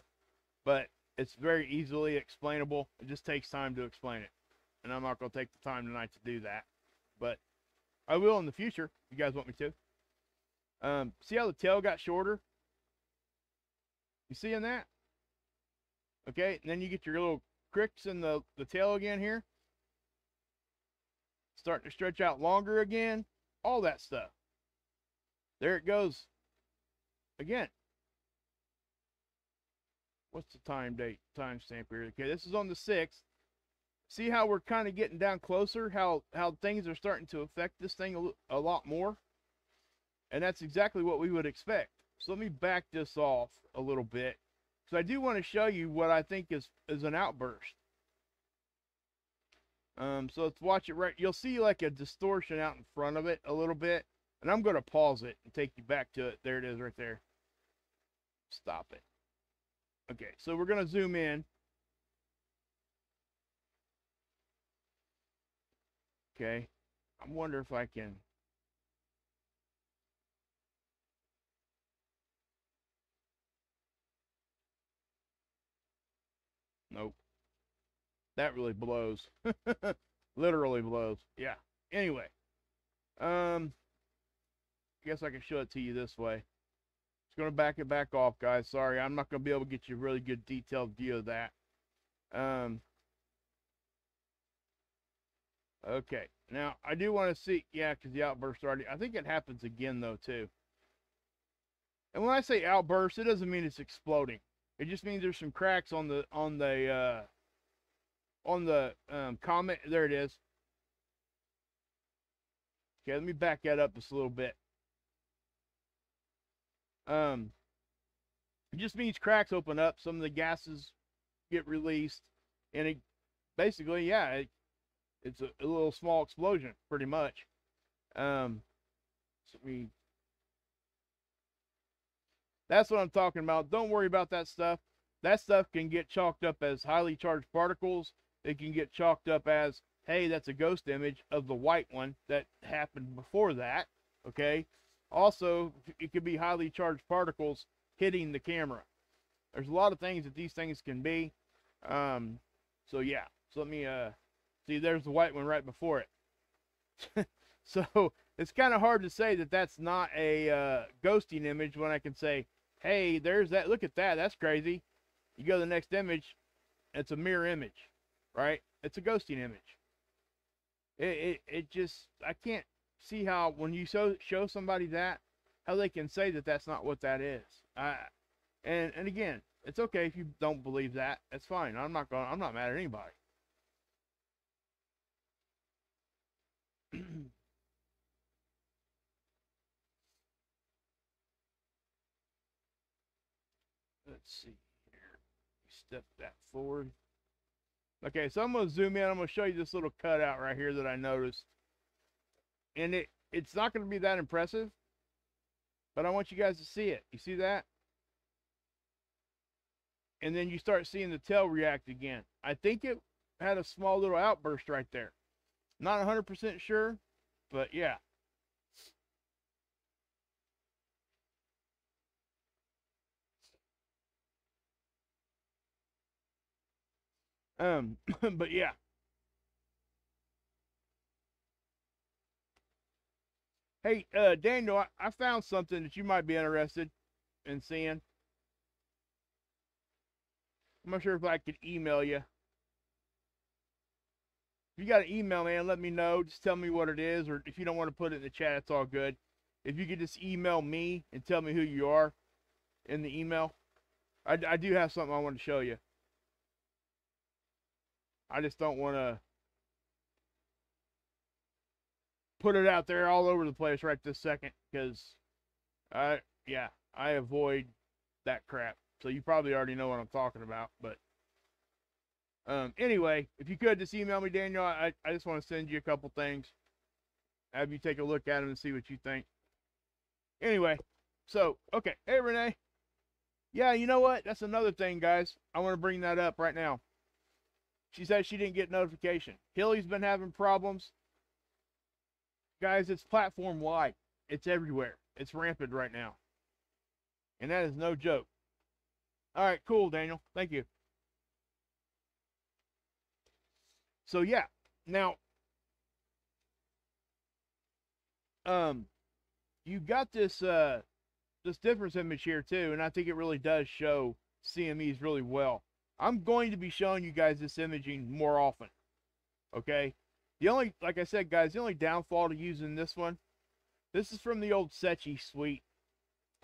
But it's very easily explainable. It just takes time to explain it. And I'm not going to take the time tonight to do that. But I will in the future if you guys want me to. Um, see how the tail got shorter? You seeing that? Okay, and then you get your little cricks in the, the tail again here. Starting to stretch out longer again. All that stuff. There it goes. Again. What's the time date, time stamp here? Okay, this is on the 6th. See how we're kind of getting down closer? How, how things are starting to affect this thing a, a lot more? And that's exactly what we would expect. So let me back this off a little bit. So I do want to show you what I think is, is an outburst. Um, so let's watch it right. You'll see like a distortion out in front of it a little bit. And I'm going to pause it and take you back to it. There it is right there. Stop it. Okay, so we're going to zoom in. Okay. I wonder if I can Nope. That really blows. Literally blows. Yeah. Anyway. Um I guess I can show it to you this way. Just gonna back it back off, guys. Sorry, I'm not gonna be able to get you a really good detailed view of that. Um Okay. Now I do want to see yeah, because the outburst already I think it happens again though too. And when I say outburst, it doesn't mean it's exploding. It just means there's some cracks on the on the uh, on the um, comet. There it is. Okay, let me back that up just a little bit. Um, it just means cracks open up. Some of the gases get released, and it basically, yeah, it, it's a, a, little small explosion, pretty much. Um, so we that's what I'm talking about. Don't worry about that stuff. That stuff can get chalked up as highly charged particles. It can get chalked up as, hey, that's a ghost image of the white one that happened before that. Okay. Also, it could be highly charged particles hitting the camera. There's a lot of things that these things can be. Um, so yeah. So let me uh see. There's the white one right before it. so it's kind of hard to say that that's not a uh, ghosting image when I can say, hey, there's that. Look at that. That's crazy. You go to the next image, it's a mirror image, right? It's a ghosting image. It, it, it just, I can't see how, when you show, show somebody that, how they can say that that's not what that is. I, and, and again, it's okay if you don't believe that. That's fine. I'm not going, I'm not mad at anybody. let's see here. Step that forward. Okay, so I'm going to zoom in. I'm going to show you this little cutout right here that I noticed. And it it's not going to be that impressive, but I want you guys to see it. You see that? And then you start seeing the tail react again. I think it had a small little outburst right there. Not 100% sure, but yeah. Um, but yeah. Hey, uh, Daniel, I, I found something that you might be interested in seeing. I'm not sure if I could email you. If you got an email, man, let me know. Just tell me what it is, or if you don't want to put it in the chat, it's all good. If you could just email me and tell me who you are in the email, I, I do have something I want to show you. I just don't want to put it out there all over the place right this second because I yeah I avoid that crap. So you probably already know what I'm talking about. But um, anyway, if you could just email me, Daniel. I I just want to send you a couple things. Have you take a look at them and see what you think. Anyway, so okay, hey Renee. Yeah, you know what? That's another thing, guys. I want to bring that up right now. She said she didn't get notification. Hilly's been having problems. Guys, it's platform wide. It's everywhere. It's rampant right now. And that is no joke. All right, cool, Daniel. Thank you. So yeah, now um you got this uh this difference image here too, and I think it really does show CMEs really well. I'm going to be showing you guys this imaging more often. Okay? The only, like I said, guys, the only downfall to using this one, this is from the old Secchi suite.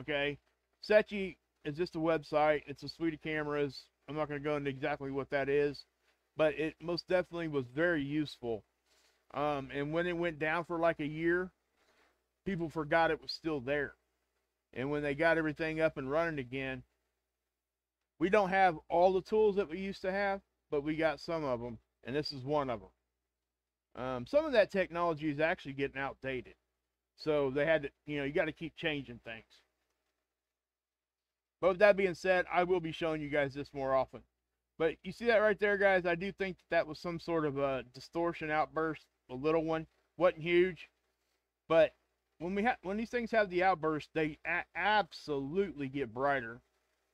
Okay? Secchi is just a website. It's a suite of cameras. I'm not going to go into exactly what that is, but it most definitely was very useful. Um, and when it went down for like a year, people forgot it was still there. And when they got everything up and running again, we don't have all the tools that we used to have, but we got some of them, and this is one of them. Um, some of that technology is actually getting outdated. So they had to, you know, you got to keep changing things. But with that being said, I will be showing you guys this more often. But you see that right there, guys? I do think that, that was some sort of a distortion outburst, a little one. Wasn't huge, but when we have when these things have the outburst, they absolutely get brighter.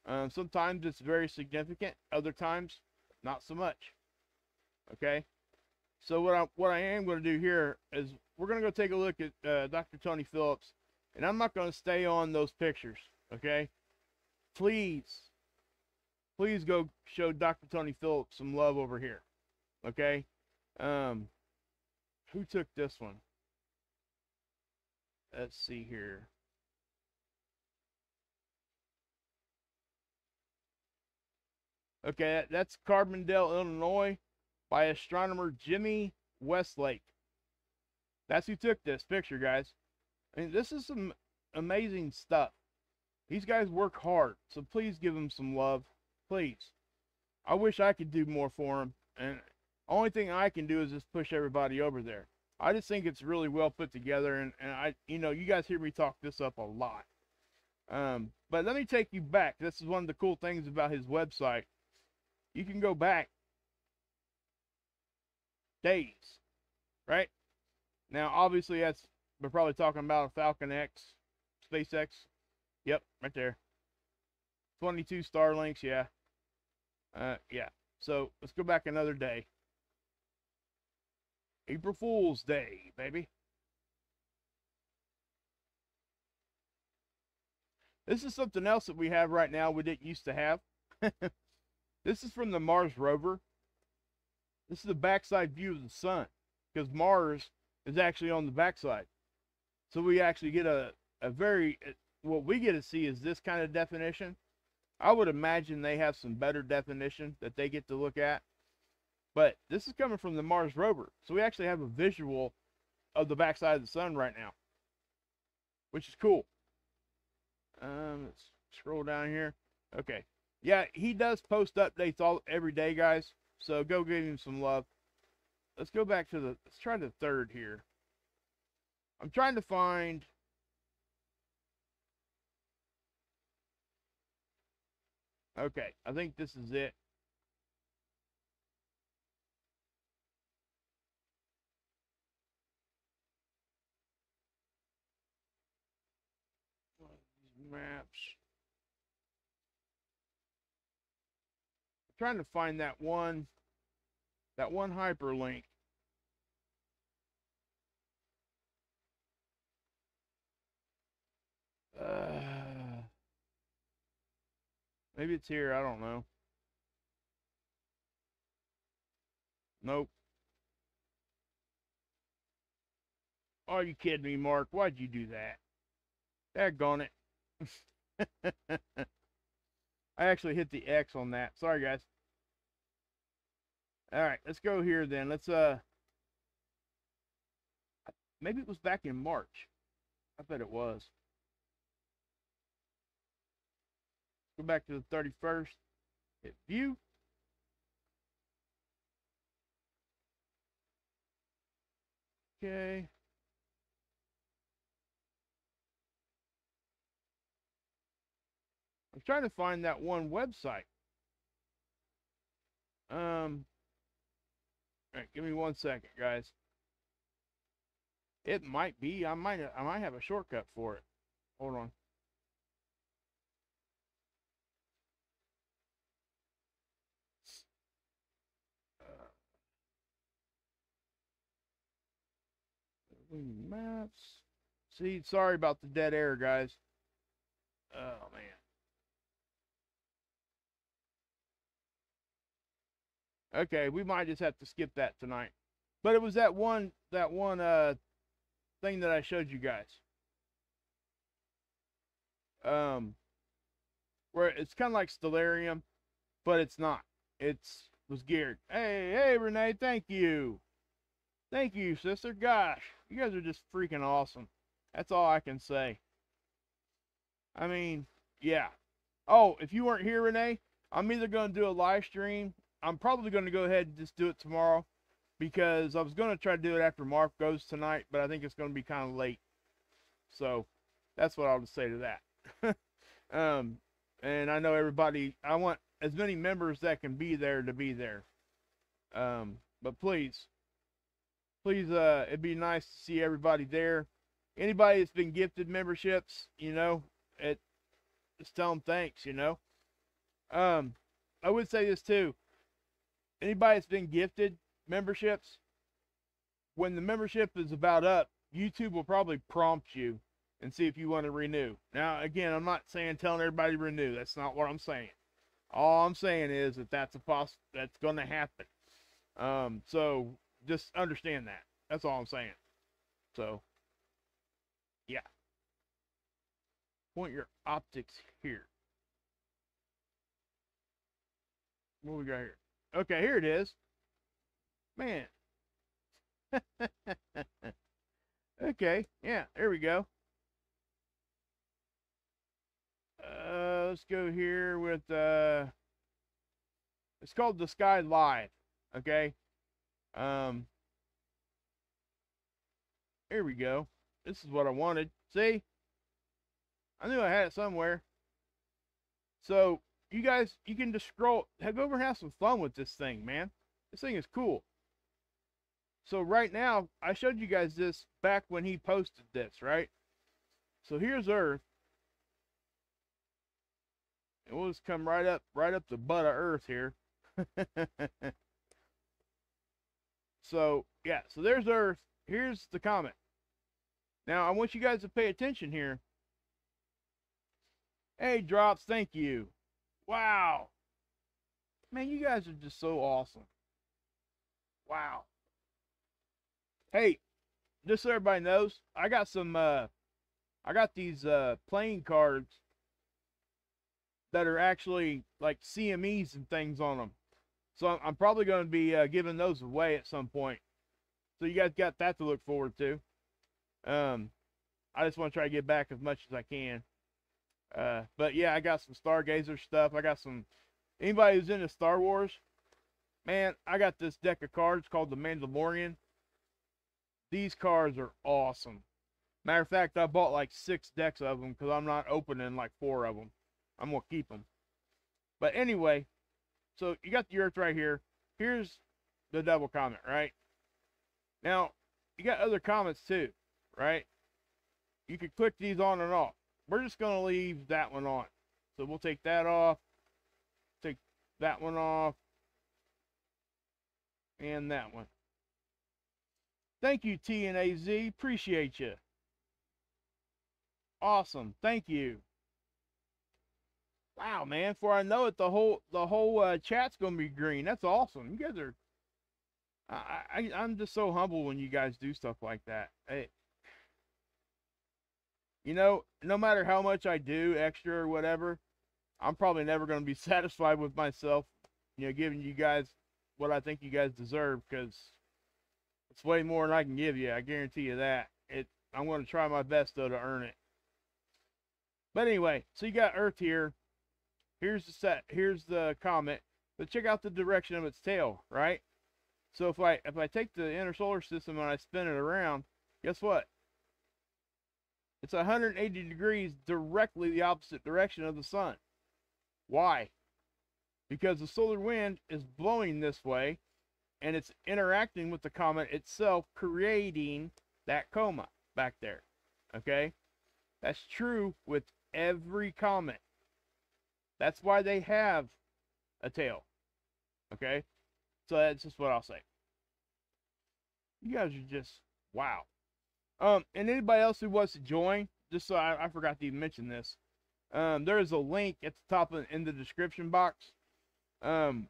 Um, sometimes it's very significant. Other times, not so much. Okay. So what I what I am going to do here is we're going to go take a look at uh, Dr. Tony Phillips, and I'm not going to stay on those pictures. Okay. Please, please go show Dr. Tony Phillips some love over here. Okay. Um, who took this one? Let's see here. Okay, that's Carbondale, Illinois, by astronomer Jimmy Westlake. That's who took this picture, guys. I mean, this is some amazing stuff. These guys work hard, so please give them some love. Please. I wish I could do more for them, and only thing I can do is just push everybody over there. I just think it's really well put together, and, and I, you know, you guys hear me talk this up a lot. Um, but let me take you back. This is one of the cool things about his website you can go back days, right? Now, obviously, that's we're probably talking about a Falcon X, SpaceX. Yep, right there. 22 Starlinks, yeah. Uh, yeah. So let's go back another day. April Fool's Day, baby. This is something else that we have right now we didn't used to have. This is from the Mars rover. This is the backside view of the sun because Mars is actually on the backside. So we actually get a, a very, what we get to see is this kind of definition. I would imagine they have some better definition that they get to look at. But this is coming from the Mars rover. So we actually have a visual of the backside of the sun right now, which is cool. Um, let's scroll down here. Okay yeah, he does post updates all every day, guys. So go give him some love. Let's go back to the let's try the third here. I'm trying to find Okay, I think this is it. Maps. Trying to find that one that one hyperlink. Uh, maybe it's here. I don't know. Nope. Are you kidding me, Mark? Why'd you do that? Daggone it. I actually hit the X on that. Sorry, guys. All right, let's go here then. Let's uh maybe it was back in March. I bet it was. Go back to the 31st. Hit view. Okay. I'm trying to find that one website. Um, all right, give me one second, guys. It might be. I might. I might have a shortcut for it. Hold on. Uh, maps. See, sorry about the dead air, guys. Oh man. Okay, we might just have to skip that tonight. But it was that one that one uh thing that I showed you guys. Um where it's kind of like Stellarium, but it's not. It's was geared. Hey, hey Renee, thank you. Thank you, sister. Gosh, you guys are just freaking awesome. That's all I can say. I mean, yeah. Oh, if you weren't here, Renee, I'm either going to do a live stream. I'm probably going to go ahead and just do it tomorrow because I was going to try to do it after Mark goes tonight, but I think it's going to be kind of late. So that's what I'll just say to that. um, and I know everybody, I want as many members that can be there to be there. Um, but please, please uh it'd be nice to see everybody there anybody that's been gifted memberships you know it just tell them thanks you know um i would say this too anybody that's been gifted memberships when the membership is about up youtube will probably prompt you and see if you want to renew now again i'm not saying telling everybody renew that's not what i'm saying all i'm saying is that that's a poss that's going to happen um so just understand that. That's all I'm saying. So, yeah. Point your optics here. What we got here? Okay, here it is. Man. okay, yeah, there we go. Uh, let's go here with, uh, it's called the Sky Live, okay? Um, here we go. This is what I wanted. See? I knew I had it somewhere. So, you guys, you can just scroll. Go over and have some fun with this thing, man. This thing is cool. So right now, I showed you guys this back when he posted this, right? So here's Earth. And we'll just come right up, right up the butt of Earth here. So, yeah, so there's Earth. Here's the comet. Now, I want you guys to pay attention here. Hey, Drops, thank you. Wow. Man, you guys are just so awesome. Wow. Hey, just so everybody knows, I got some, uh, I got these, uh, playing cards that are actually like CMEs and things on them. So I'm probably going to be uh, giving those away at some point. So you guys got that to look forward to. Um, I just want to try to get back as much as I can. Uh, but yeah, I got some Stargazer stuff. I got some. Anybody who's into Star Wars, man, I got this deck of cards called the Mandalorian. These cards are awesome. Matter of fact, I bought like six decks of them because I'm not opening like four of them. I'm gonna keep them. But anyway, so you got the Earth right here. Here's the double comet, right? Now, you got other comets too, right? You can click these on and off. We're just going to leave that one on. So we'll take that off, take that one off, and that one. Thank you, TNAZ. Appreciate you. Awesome. Thank you. Wow, man! For I know it, the whole the whole uh, chat's gonna be green. That's awesome. You guys are. I, I I'm just so humble when you guys do stuff like that. Hey, you know, no matter how much I do extra or whatever, I'm probably never gonna be satisfied with myself. You know, giving you guys what I think you guys deserve because it's way more than I can give you. I guarantee you that. it I'm going to try my best though to earn it. But anyway, so you got Earth here. Here's the set. Here's the comet. But check out the direction of its tail, right? So if I if I take the inner solar system and I spin it around, guess what? It's 180 degrees directly the opposite direction of the sun. Why? Because the solar wind is blowing this way and it's interacting with the comet itself, creating that coma back there. Okay? That's true with every comet. That's why they have a tail. Okay? So that's just what I'll say. You guys are just wow. Um, and anybody else who wants to join, just so I, I forgot to even mention this, um, there is a link at the top of, in the description box. Um,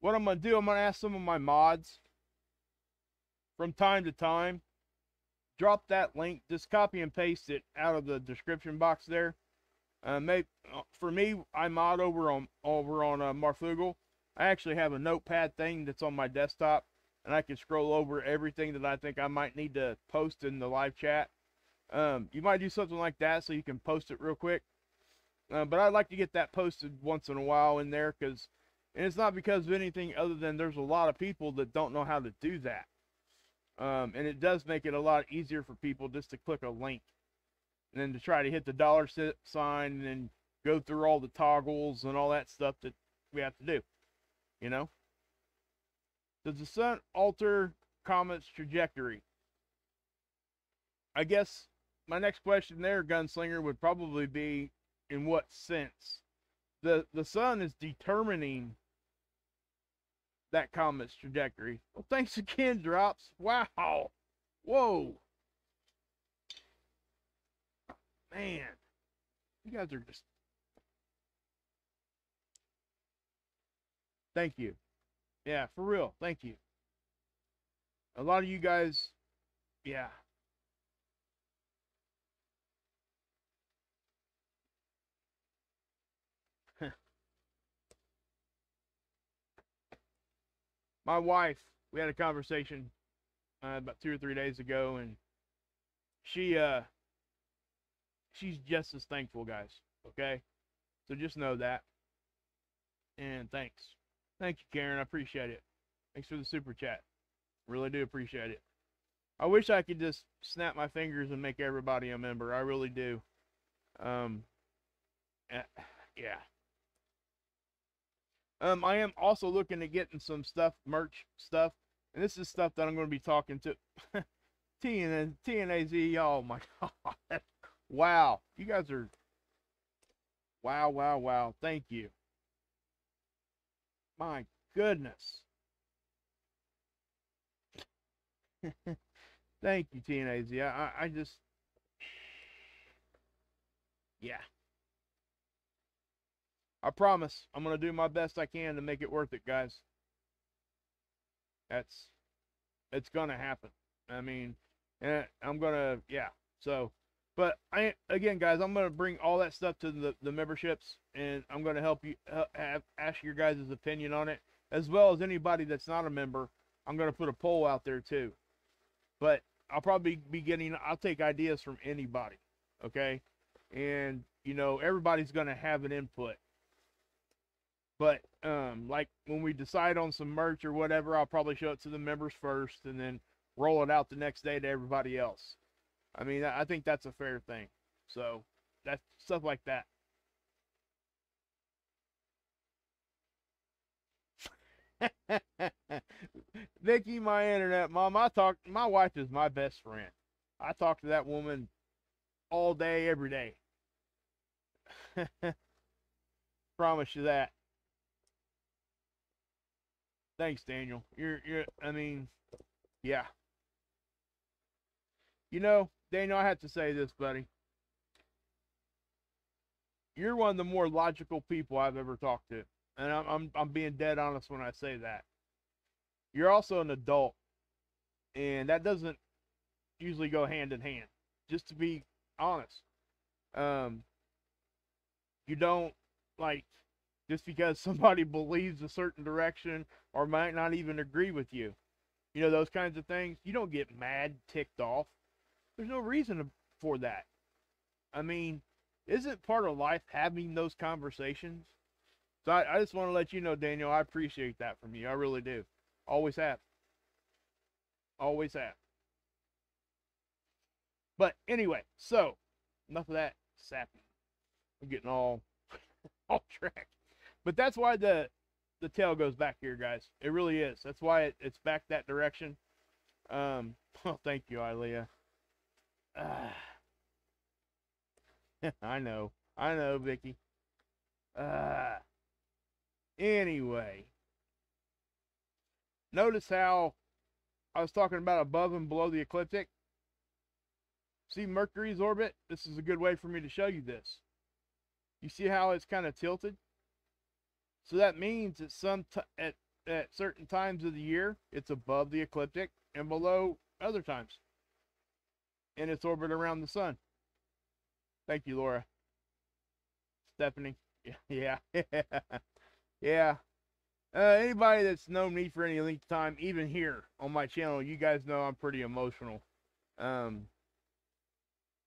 what I'm gonna do, I'm gonna ask some of my mods from time to time. Drop that link, just copy and paste it out of the description box there. Uh, maybe uh, for me, I mod over on over on uh. I actually have a notepad thing that's on my desktop, and I can scroll over everything that I think I might need to post in the live chat. Um, you might do something like that so you can post it real quick. Uh, but I'd like to get that posted once in a while in there because, and it's not because of anything other than there's a lot of people that don't know how to do that. Um, and it does make it a lot easier for people just to click a link and then to try to hit the dollar sign and then go through all the toggles and all that stuff that we have to do. You know? Does the sun alter comet's trajectory? I guess my next question there, Gunslinger, would probably be in what sense? The the sun is determining that comet's trajectory. Well, thanks again, Drops. Wow. Whoa. Man. You guys are just Thank you. Yeah, for real. Thank you. A lot of you guys, yeah. My wife, we had a conversation uh, about two or three days ago, and she, uh, she's just as thankful, guys. Okay, so just know that. And thanks. Thank you, Karen. I appreciate it. Thanks for the super chat. Really do appreciate it. I wish I could just snap my fingers and make everybody a member. I really do. Um, eh, yeah. Um, I am also looking at getting some stuff, merch stuff, and this is stuff that I'm going to be talking to T and T and AZ. Oh my god! Wow, you guys are. Wow, wow, wow! Thank you. My goodness. Thank you, TNAZ. I, I, just, yeah. I promise I'm going to do my best I can to make it worth it, guys. That's, it's going to happen. I mean, and I'm going to, yeah. So, but I again, guys, I'm gonna bring all that stuff to the, the memberships, and I'm gonna help you uh, have ask your guys' opinion on it, as well as anybody that's not a member. I'm gonna put a poll out there too, but I'll probably be getting. I'll take ideas from anybody, okay, and you know everybody's gonna have an input. But um, like when we decide on some merch or whatever, I'll probably show it to the members first, and then roll it out the next day to everybody else. I mean, I think that's a fair thing. So, that's stuff like that. Vicky, my internet mom, I talk. My wife is my best friend. I talk to that woman all day, every day. Promise you that. Thanks, Daniel. You're, you're. I mean, yeah. You know, Daniel, I have to say this, buddy. You're one of the more logical people I've ever talked to. And I'm, I'm, I'm being dead honest when I say that. You're also an adult. And that doesn't usually go hand in hand. Just to be honest. Um, you don't, like, just because somebody believes a certain direction or might not even agree with you. You know, those kinds of things. You don't get mad, ticked off There's no reason for that. I mean, isn't part of life having those conversations? So I, I just want to let you know, Daniel, I appreciate that from you. I really do. Always have. Always have. But anyway, so enough of that sapping. I'm getting all off track. But that's why the the tail goes back here, guys. It really is. That's why it, it's back that direction. Um, well, thank you, Ilea. Ah. I know. I know, Vicky. Uh, anyway. Notice how I was talking about above and below the ecliptic. See Mercury's orbit? This is a good way for me to show you this. You see how it's kind of tilted? So that means that some at, at certain times of the year, it's above the ecliptic and below other times in its orbit around the sun. Thank you, Laura. Stephanie. Yeah. Yeah. yeah. Uh, anybody that's known me for any length of time, even here on my channel, you guys know I'm pretty emotional. Um,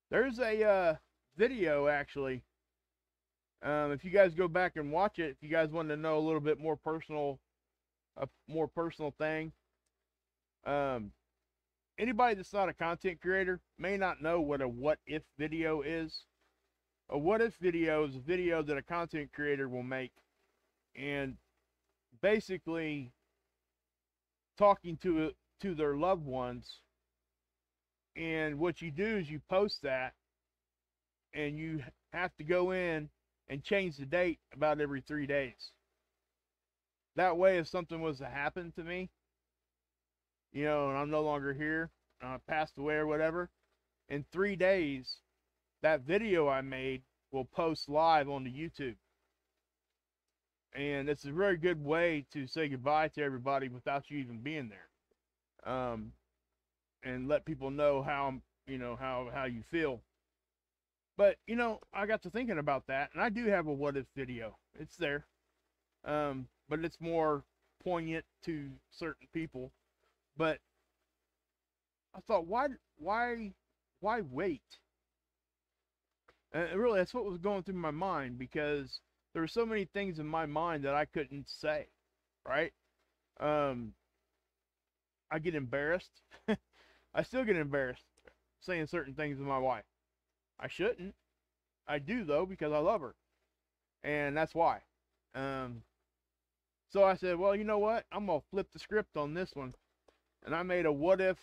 there's a uh, video actually. Um, if you guys go back and watch it, if you guys want to know a little bit more personal, a more personal thing, um, anybody that's not a content creator may not know what a what if video is. A what if video is a video that a content creator will make and basically talking to to their loved ones and what you do is you post that and you have to go in and change the date about every 3 days. That way if something was to happen to me, you know, and I'm no longer here, uh, passed away or whatever, in 3 days that video I made will post live on the YouTube and it's a very good way to say goodbye to everybody without you even being there. Um, and let people know how you know how how you feel. But you know i got to thinking about that and i do have a what if video. It's there. Um, but it's more poignant to certain people. But i thought why why why wait? And really that's what was going through my mind because there were so many things in my mind that I couldn't say, right? Um, I get embarrassed. I still get embarrassed saying certain things to my wife. I shouldn't. I do though because I love her, and that's why. Um, so I said, well, you know what? I'm gonna flip the script on this one, and I made a what if,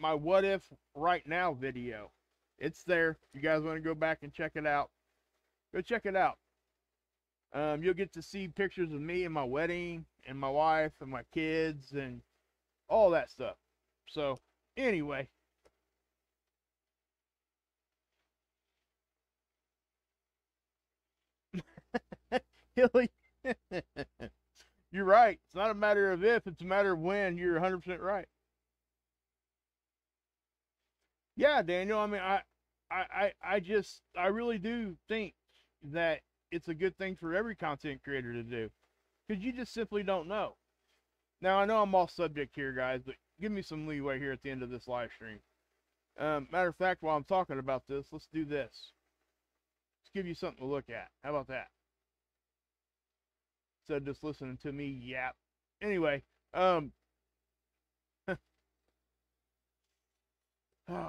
my what if right now video. It's there. You guys want to go back and check it out, go check it out. Um, you'll get to see pictures of me and my wedding and my wife and my kids and all that stuff. So, anyway. Hilly. you're right. It's not a matter of if, it's a matter of when. You're 100% right. Yeah, Daniel. I mean, I, I, I just, I really do think that it's a good thing for every content creator to do because you just simply don't know. Now, I know I'm off subject here, guys, but give me some leeway here at the end of this live stream. Um, matter of fact, while I'm talking about this, let's do this. Let's give you something to look at. How about that? Instead of just listening to me yap. Anyway, um, oh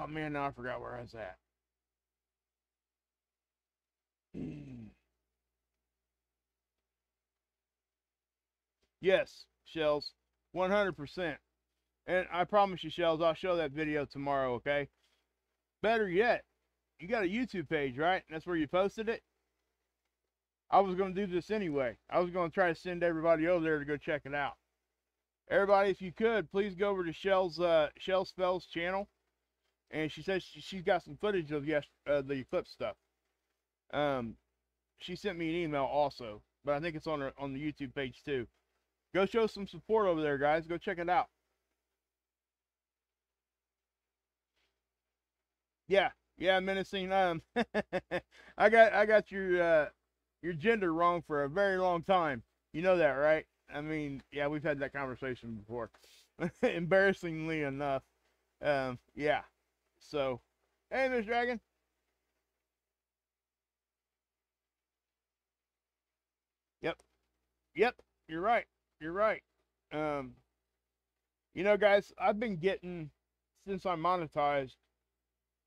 man, now I forgot where I was at. Yes, Shells, 100%. And I promise you, Shells, I'll show that video tomorrow, okay? Better yet, you got a YouTube page, right? That's where you posted it? I was going to do this anyway. I was going to try to send everybody over there to go check it out. Everybody, if you could, please go over to Shell's uh, Shell Spells channel. And she says she, she's got some footage of yes, uh, the Eclipse stuff. Um, she sent me an email also, but I think it's on her on the YouTube page too. Go show some support over there, guys. Go check it out. Yeah, yeah, menacing. Um, I got I got your uh, your gender wrong for a very long time. You know that, right? I mean, yeah, we've had that conversation before. Embarrassingly enough, um, yeah. So, Hey, Miss Dragon. Yep. Yep. You're right. You're right. Um, you know, guys, I've been getting since I monetized.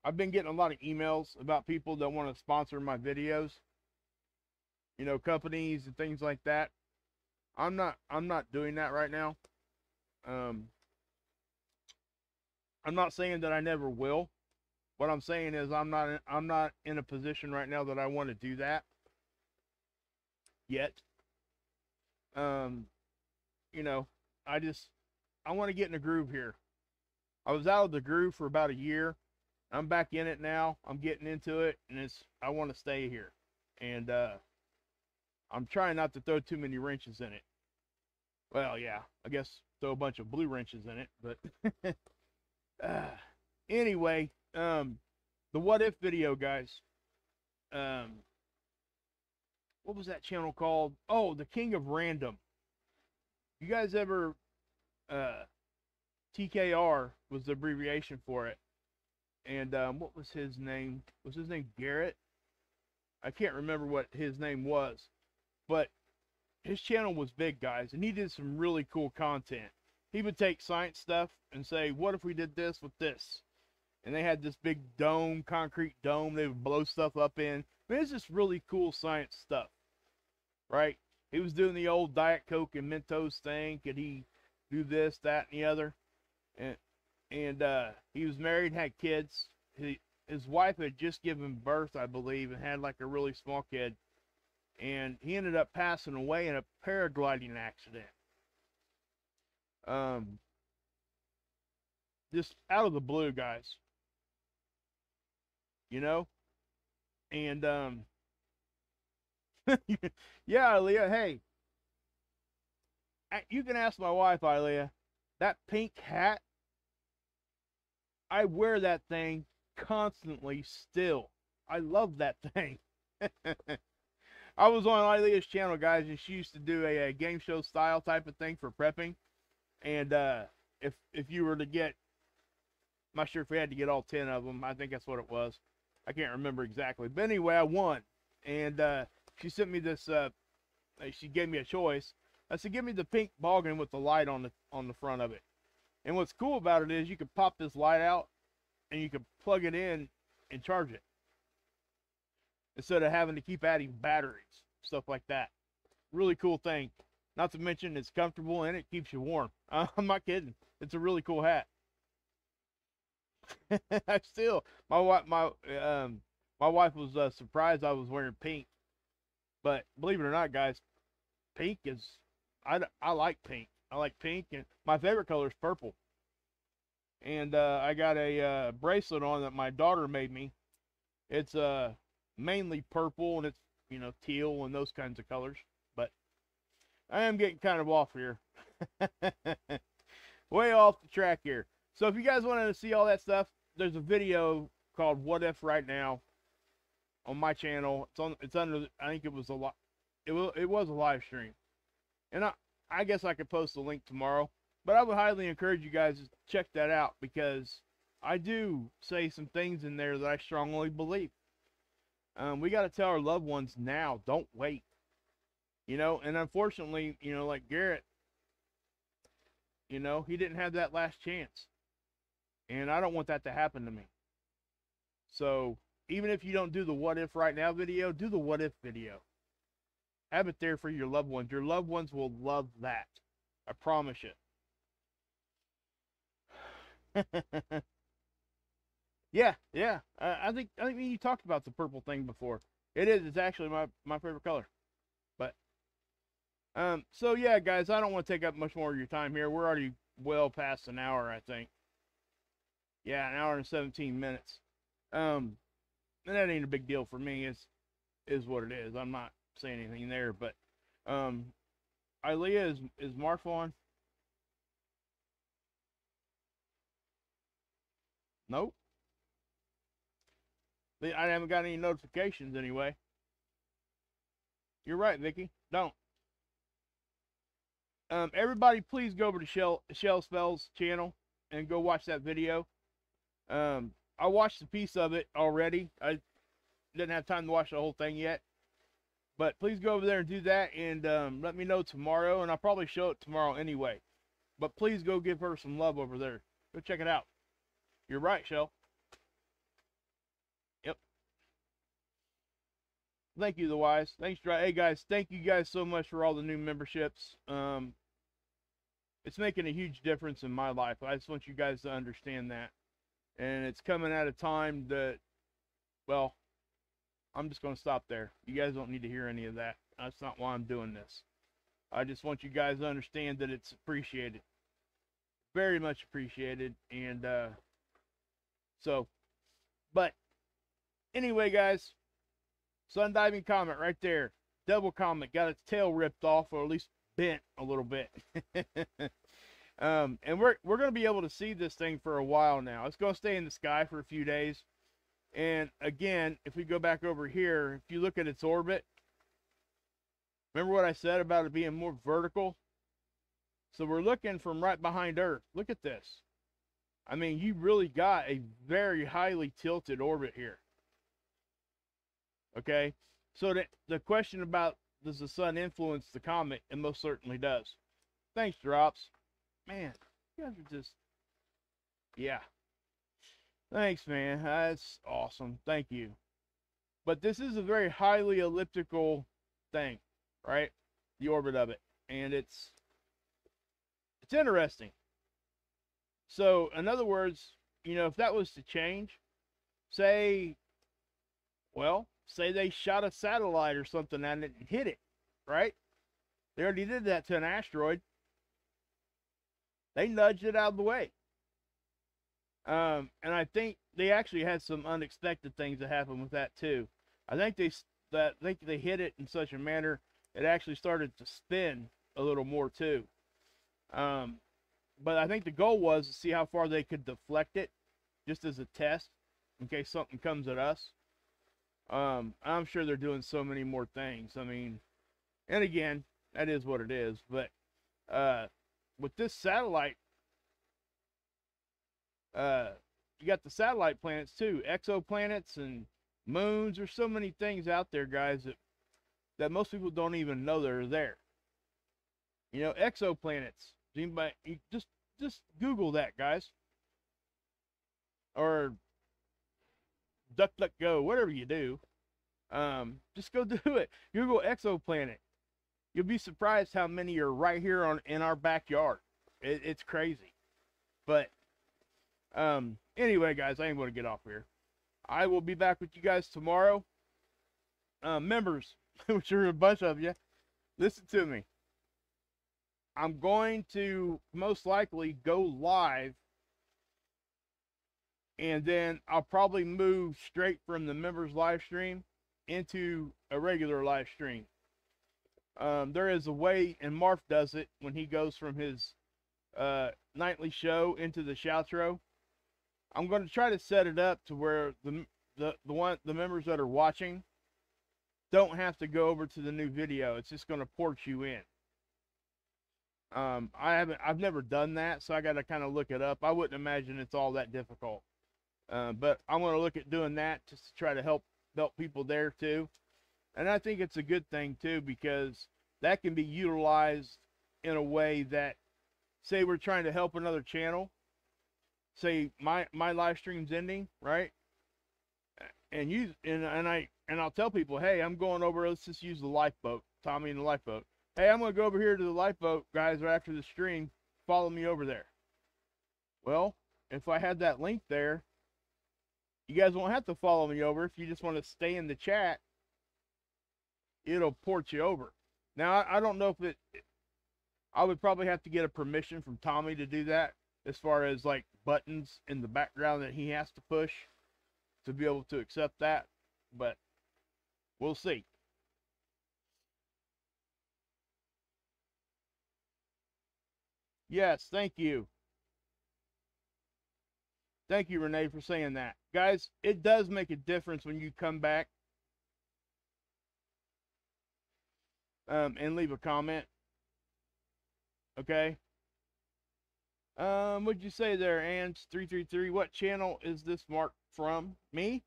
I've been getting a lot of emails about people that want to sponsor my videos. You know, companies and things like that. I'm not. I'm not doing that right now. Um, I'm not saying that I never will. What I'm saying is I'm not. I'm not in a position right now that I want to do that yet. Um, you know, I just I want to get in a groove here. I was out of the groove for about a year. I'm back in it now. I'm getting into it, and it's I want to stay here, and uh, I'm trying not to throw too many wrenches in it. Well, yeah, I guess throw a bunch of blue wrenches in it, but uh, anyway, um, the what if video, guys. Um, what was that channel called? Oh, the King of Random. You guys ever uh, TKR was the abbreviation for it. And um, what was his name? Was his name Garrett? I can't remember what his name was, but his channel was big, guys, and he did some really cool content. He would take science stuff and say, "What if we did this with this?" And they had this big dome, concrete dome. They would blow stuff up in. I mean, it's just really cool science stuff, right? He was doing the old Diet Coke and Mentos thing. Could he do this, that, and the other? And and uh, he was married, had kids. He, his wife had just given birth, I believe, and had like a really small kid. And he ended up passing away in a paragliding accident. Um, just out of the blue, guys. You know, and um, yeah, Leah. Hey, you can ask my wife, Ilea. That pink hat, I wear that thing constantly still. I love that thing. I was on Ilea's channel, guys, and she used to do a, a, game show style type of thing for prepping. And uh, if if you were to get, I'm not sure if we had to get all ten of them. I think that's what it was. I can't remember exactly. But anyway, I won, and uh, she sent me this. Uh, she gave me a choice, I said, give me the pink boggin with the light on the on the front of it. And what's cool about it is you can pop this light out and you can plug it in and charge it. Instead of having to keep adding batteries, stuff like that. Really cool thing. Not to mention it's comfortable and it keeps you warm. I'm not kidding. It's a really cool hat. I still my wife my um my wife was uh, surprised I was wearing pink. But believe it or not, guys, pink is I, I like pink. I like pink, and my favorite color is purple. And uh, I got a uh, bracelet on that my daughter made me. It's uh, mainly purple, and it's you know teal and those kinds of colors. But I am getting kind of off here, way off the track here. So if you guys wanted to see all that stuff, there's a video called "What If" right now on my channel. It's on. It's under. I think it was a lot. It was. It was a live stream. And I, I guess I could post the link tomorrow. But I would highly encourage you guys to check that out because I do say some things in there that I strongly believe. Um, we got to tell our loved ones now. Don't wait. You know, and unfortunately, you know, like Garrett, you know, he didn't have that last chance. And I don't want that to happen to me. So even if you don't do the what if right now video, do the what if video. Have it there for your loved ones. Your loved ones will love that. I promise you. yeah, yeah. I think I think you talked about the purple thing before. It is. It's actually my my favorite color. But um, so yeah, guys, I don't want to take up much more of your time here. We're already well past an hour, I think. Yeah, an hour and 17 minutes. Um, and that ain't a big deal for me. It's is what it is. I'm not saying anything there, but um, Ilea is is Marf on? Nope. I haven't got any notifications anyway. You're right, Vicky. Don't. Um, everybody, please go over to Shell Shell Spells channel and go watch that video. Um, I watched a piece of it already. I didn't have time to watch the whole thing yet. But please go over there and do that and um, let me know tomorrow. And I'll probably show it tomorrow anyway. But please go give her some love over there. Go check it out. You're right, Shell. Yep. Thank you, the wise. Thanks, Dry. Hey guys, thank you guys so much for all the new memberships. Um, it's making a huge difference in my life. I just want you guys to understand that. And it's coming at a time that, well, I'm just going to stop there. You guys don't need to hear any of that. That's not why I'm doing this. I just want you guys to understand that it's appreciated. Very much appreciated. And uh, so, but anyway, guys, sun diving comet right there. Double comet got its tail ripped off, or at least bent a little bit. um, and we're we're gonna be able to see this thing for a while now. It's gonna stay in the sky for a few days. And again, if we go back over here, if you look at its orbit, remember what I said about it being more vertical? So we're looking from right behind Earth. Look at this. I mean, you really got a very highly tilted orbit here. Okay? So the, the question about does the sun influence the comet? It most certainly does. Thanks, Drops. Man, you guys are just, yeah. Thanks, man. That's awesome. Thank you. But this is a very highly elliptical thing, right? The orbit of it. And it's it's interesting. So, in other words, you know, if that was to change, say well, say they shot a satellite or something at it and hit it, right? They already did that to an asteroid. They nudged it out of the way. Um, and I think they actually had some unexpected things that happened with that too. I think they that I think they hit it in such a manner it actually started to spin a little more too. Um, but I think the goal was to see how far they could deflect it, just as a test, in case something comes at us. Um, I'm sure they're doing so many more things. I mean, and again, that is what it is. But uh, with this satellite uh, you got the satellite planets too, exoplanets and moons. There's so many things out there, guys, that that most people don't even know they're there. You know, exoplanets. Anybody, you just just Google that, guys, or DuckDuckGo, whatever you do. Um, just go do it. Google exoplanet. You'll be surprised how many are right here on in our backyard. It, it's crazy, but um, anyway, guys, I am going to get off here. I will be back with you guys tomorrow. Uh, members, which are a bunch of you, listen to me. I'm going to most likely go live and then I'll probably move straight from the members live stream into a regular live stream. Um, there is a way, and Marf does it when he goes from his uh, nightly show into the shoutro. I'm going to try to set it up to where the the the one the members that are watching don't have to go over to the new video. It's just going to port you in. Um, I haven't I've never done that, so I got to kind of look it up. I wouldn't imagine it's all that difficult. Uh, but I'm going to look at doing that just to try to help help people there too. And I think it's a good thing too because that can be utilized in a way that say we're trying to help another channel say my my live stream's ending, right? And you and and I and I'll tell people, hey, I'm going over. Let's just use the lifeboat, Tommy and the lifeboat. Hey, I'm gonna go over here to the lifeboat, guys. Right after the stream, follow me over there. Well, if I had that link there, you guys won't have to follow me over. If you just want to stay in the chat, it'll port you over. Now, I, I don't know if it. I would probably have to get a permission from Tommy to do that as far as like buttons in the background that he has to push to be able to accept that, but we'll see. Yes, thank you. Thank you, Renee, for saying that. Guys, it does make a difference when you come back um, and leave a comment. Okay? Um, what'd you say there, Ants three three three? What channel is this mark from? Me?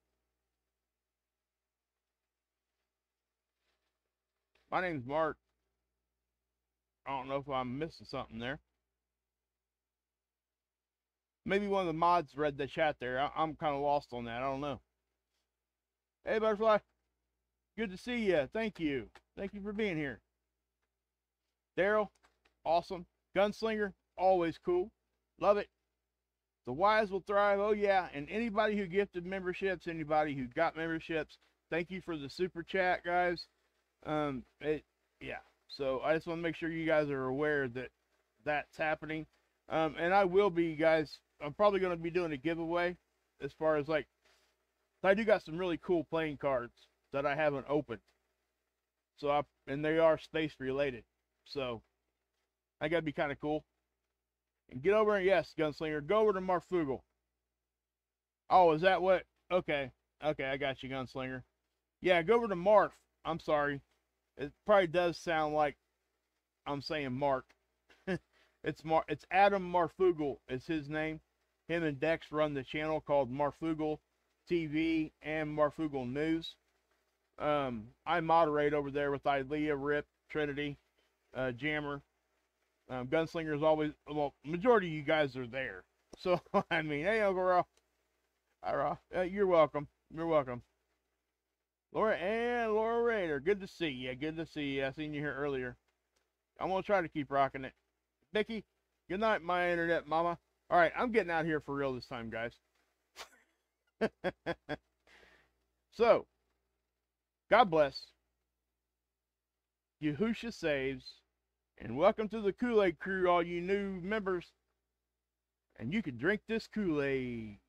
My name's Mark. I don't know if I'm missing something there. Maybe one of the mods read the chat there. I, am kind of lost on that. I don't know. Hey, Butterfly. Good to see you. Thank you. Thank you for being here. Daryl, awesome. Gunslinger, always cool. Love it. The wise will thrive. Oh, yeah. And anybody who gifted memberships, anybody who got memberships, thank you for the super chat, guys. Um, it, yeah. So I just want to make sure you guys are aware that that's happening. Um, and I will be, guys. I'm probably going to be doing a giveaway as far as like, I do got some really cool playing cards that I haven't opened. So I, and they are space related. So I got to be kind of cool. And get over and yes, Gunslinger, go over to Marfoogle. Oh, is that what? Okay. Okay, I got you, Gunslinger. Yeah, go over to Marf. I'm sorry. It probably does sound like I'm saying Mark. it's Mar it's Adam Marfoogle is his name. Him and Dex run the channel called Marfoogle TV and Marfoogle News. Um, I moderate over there with Ilea, Rip, Trinity, uh, Jammer. Um, Gunslinger is always well. Majority of you guys are there, so I mean, hey Uncle Raw, hi Raw, uh, you're welcome. You're welcome. Laura and Laura Raider, good to see you. Good to see you. I seen you here earlier. I'm gonna try to keep rocking it. Nikki, good night, my internet mama. All right, I'm getting out here for real this time, guys. so, God bless. Yahusha saves, and welcome to the Kool Aid Krew, all you new members. And you can drink this Kool Aid.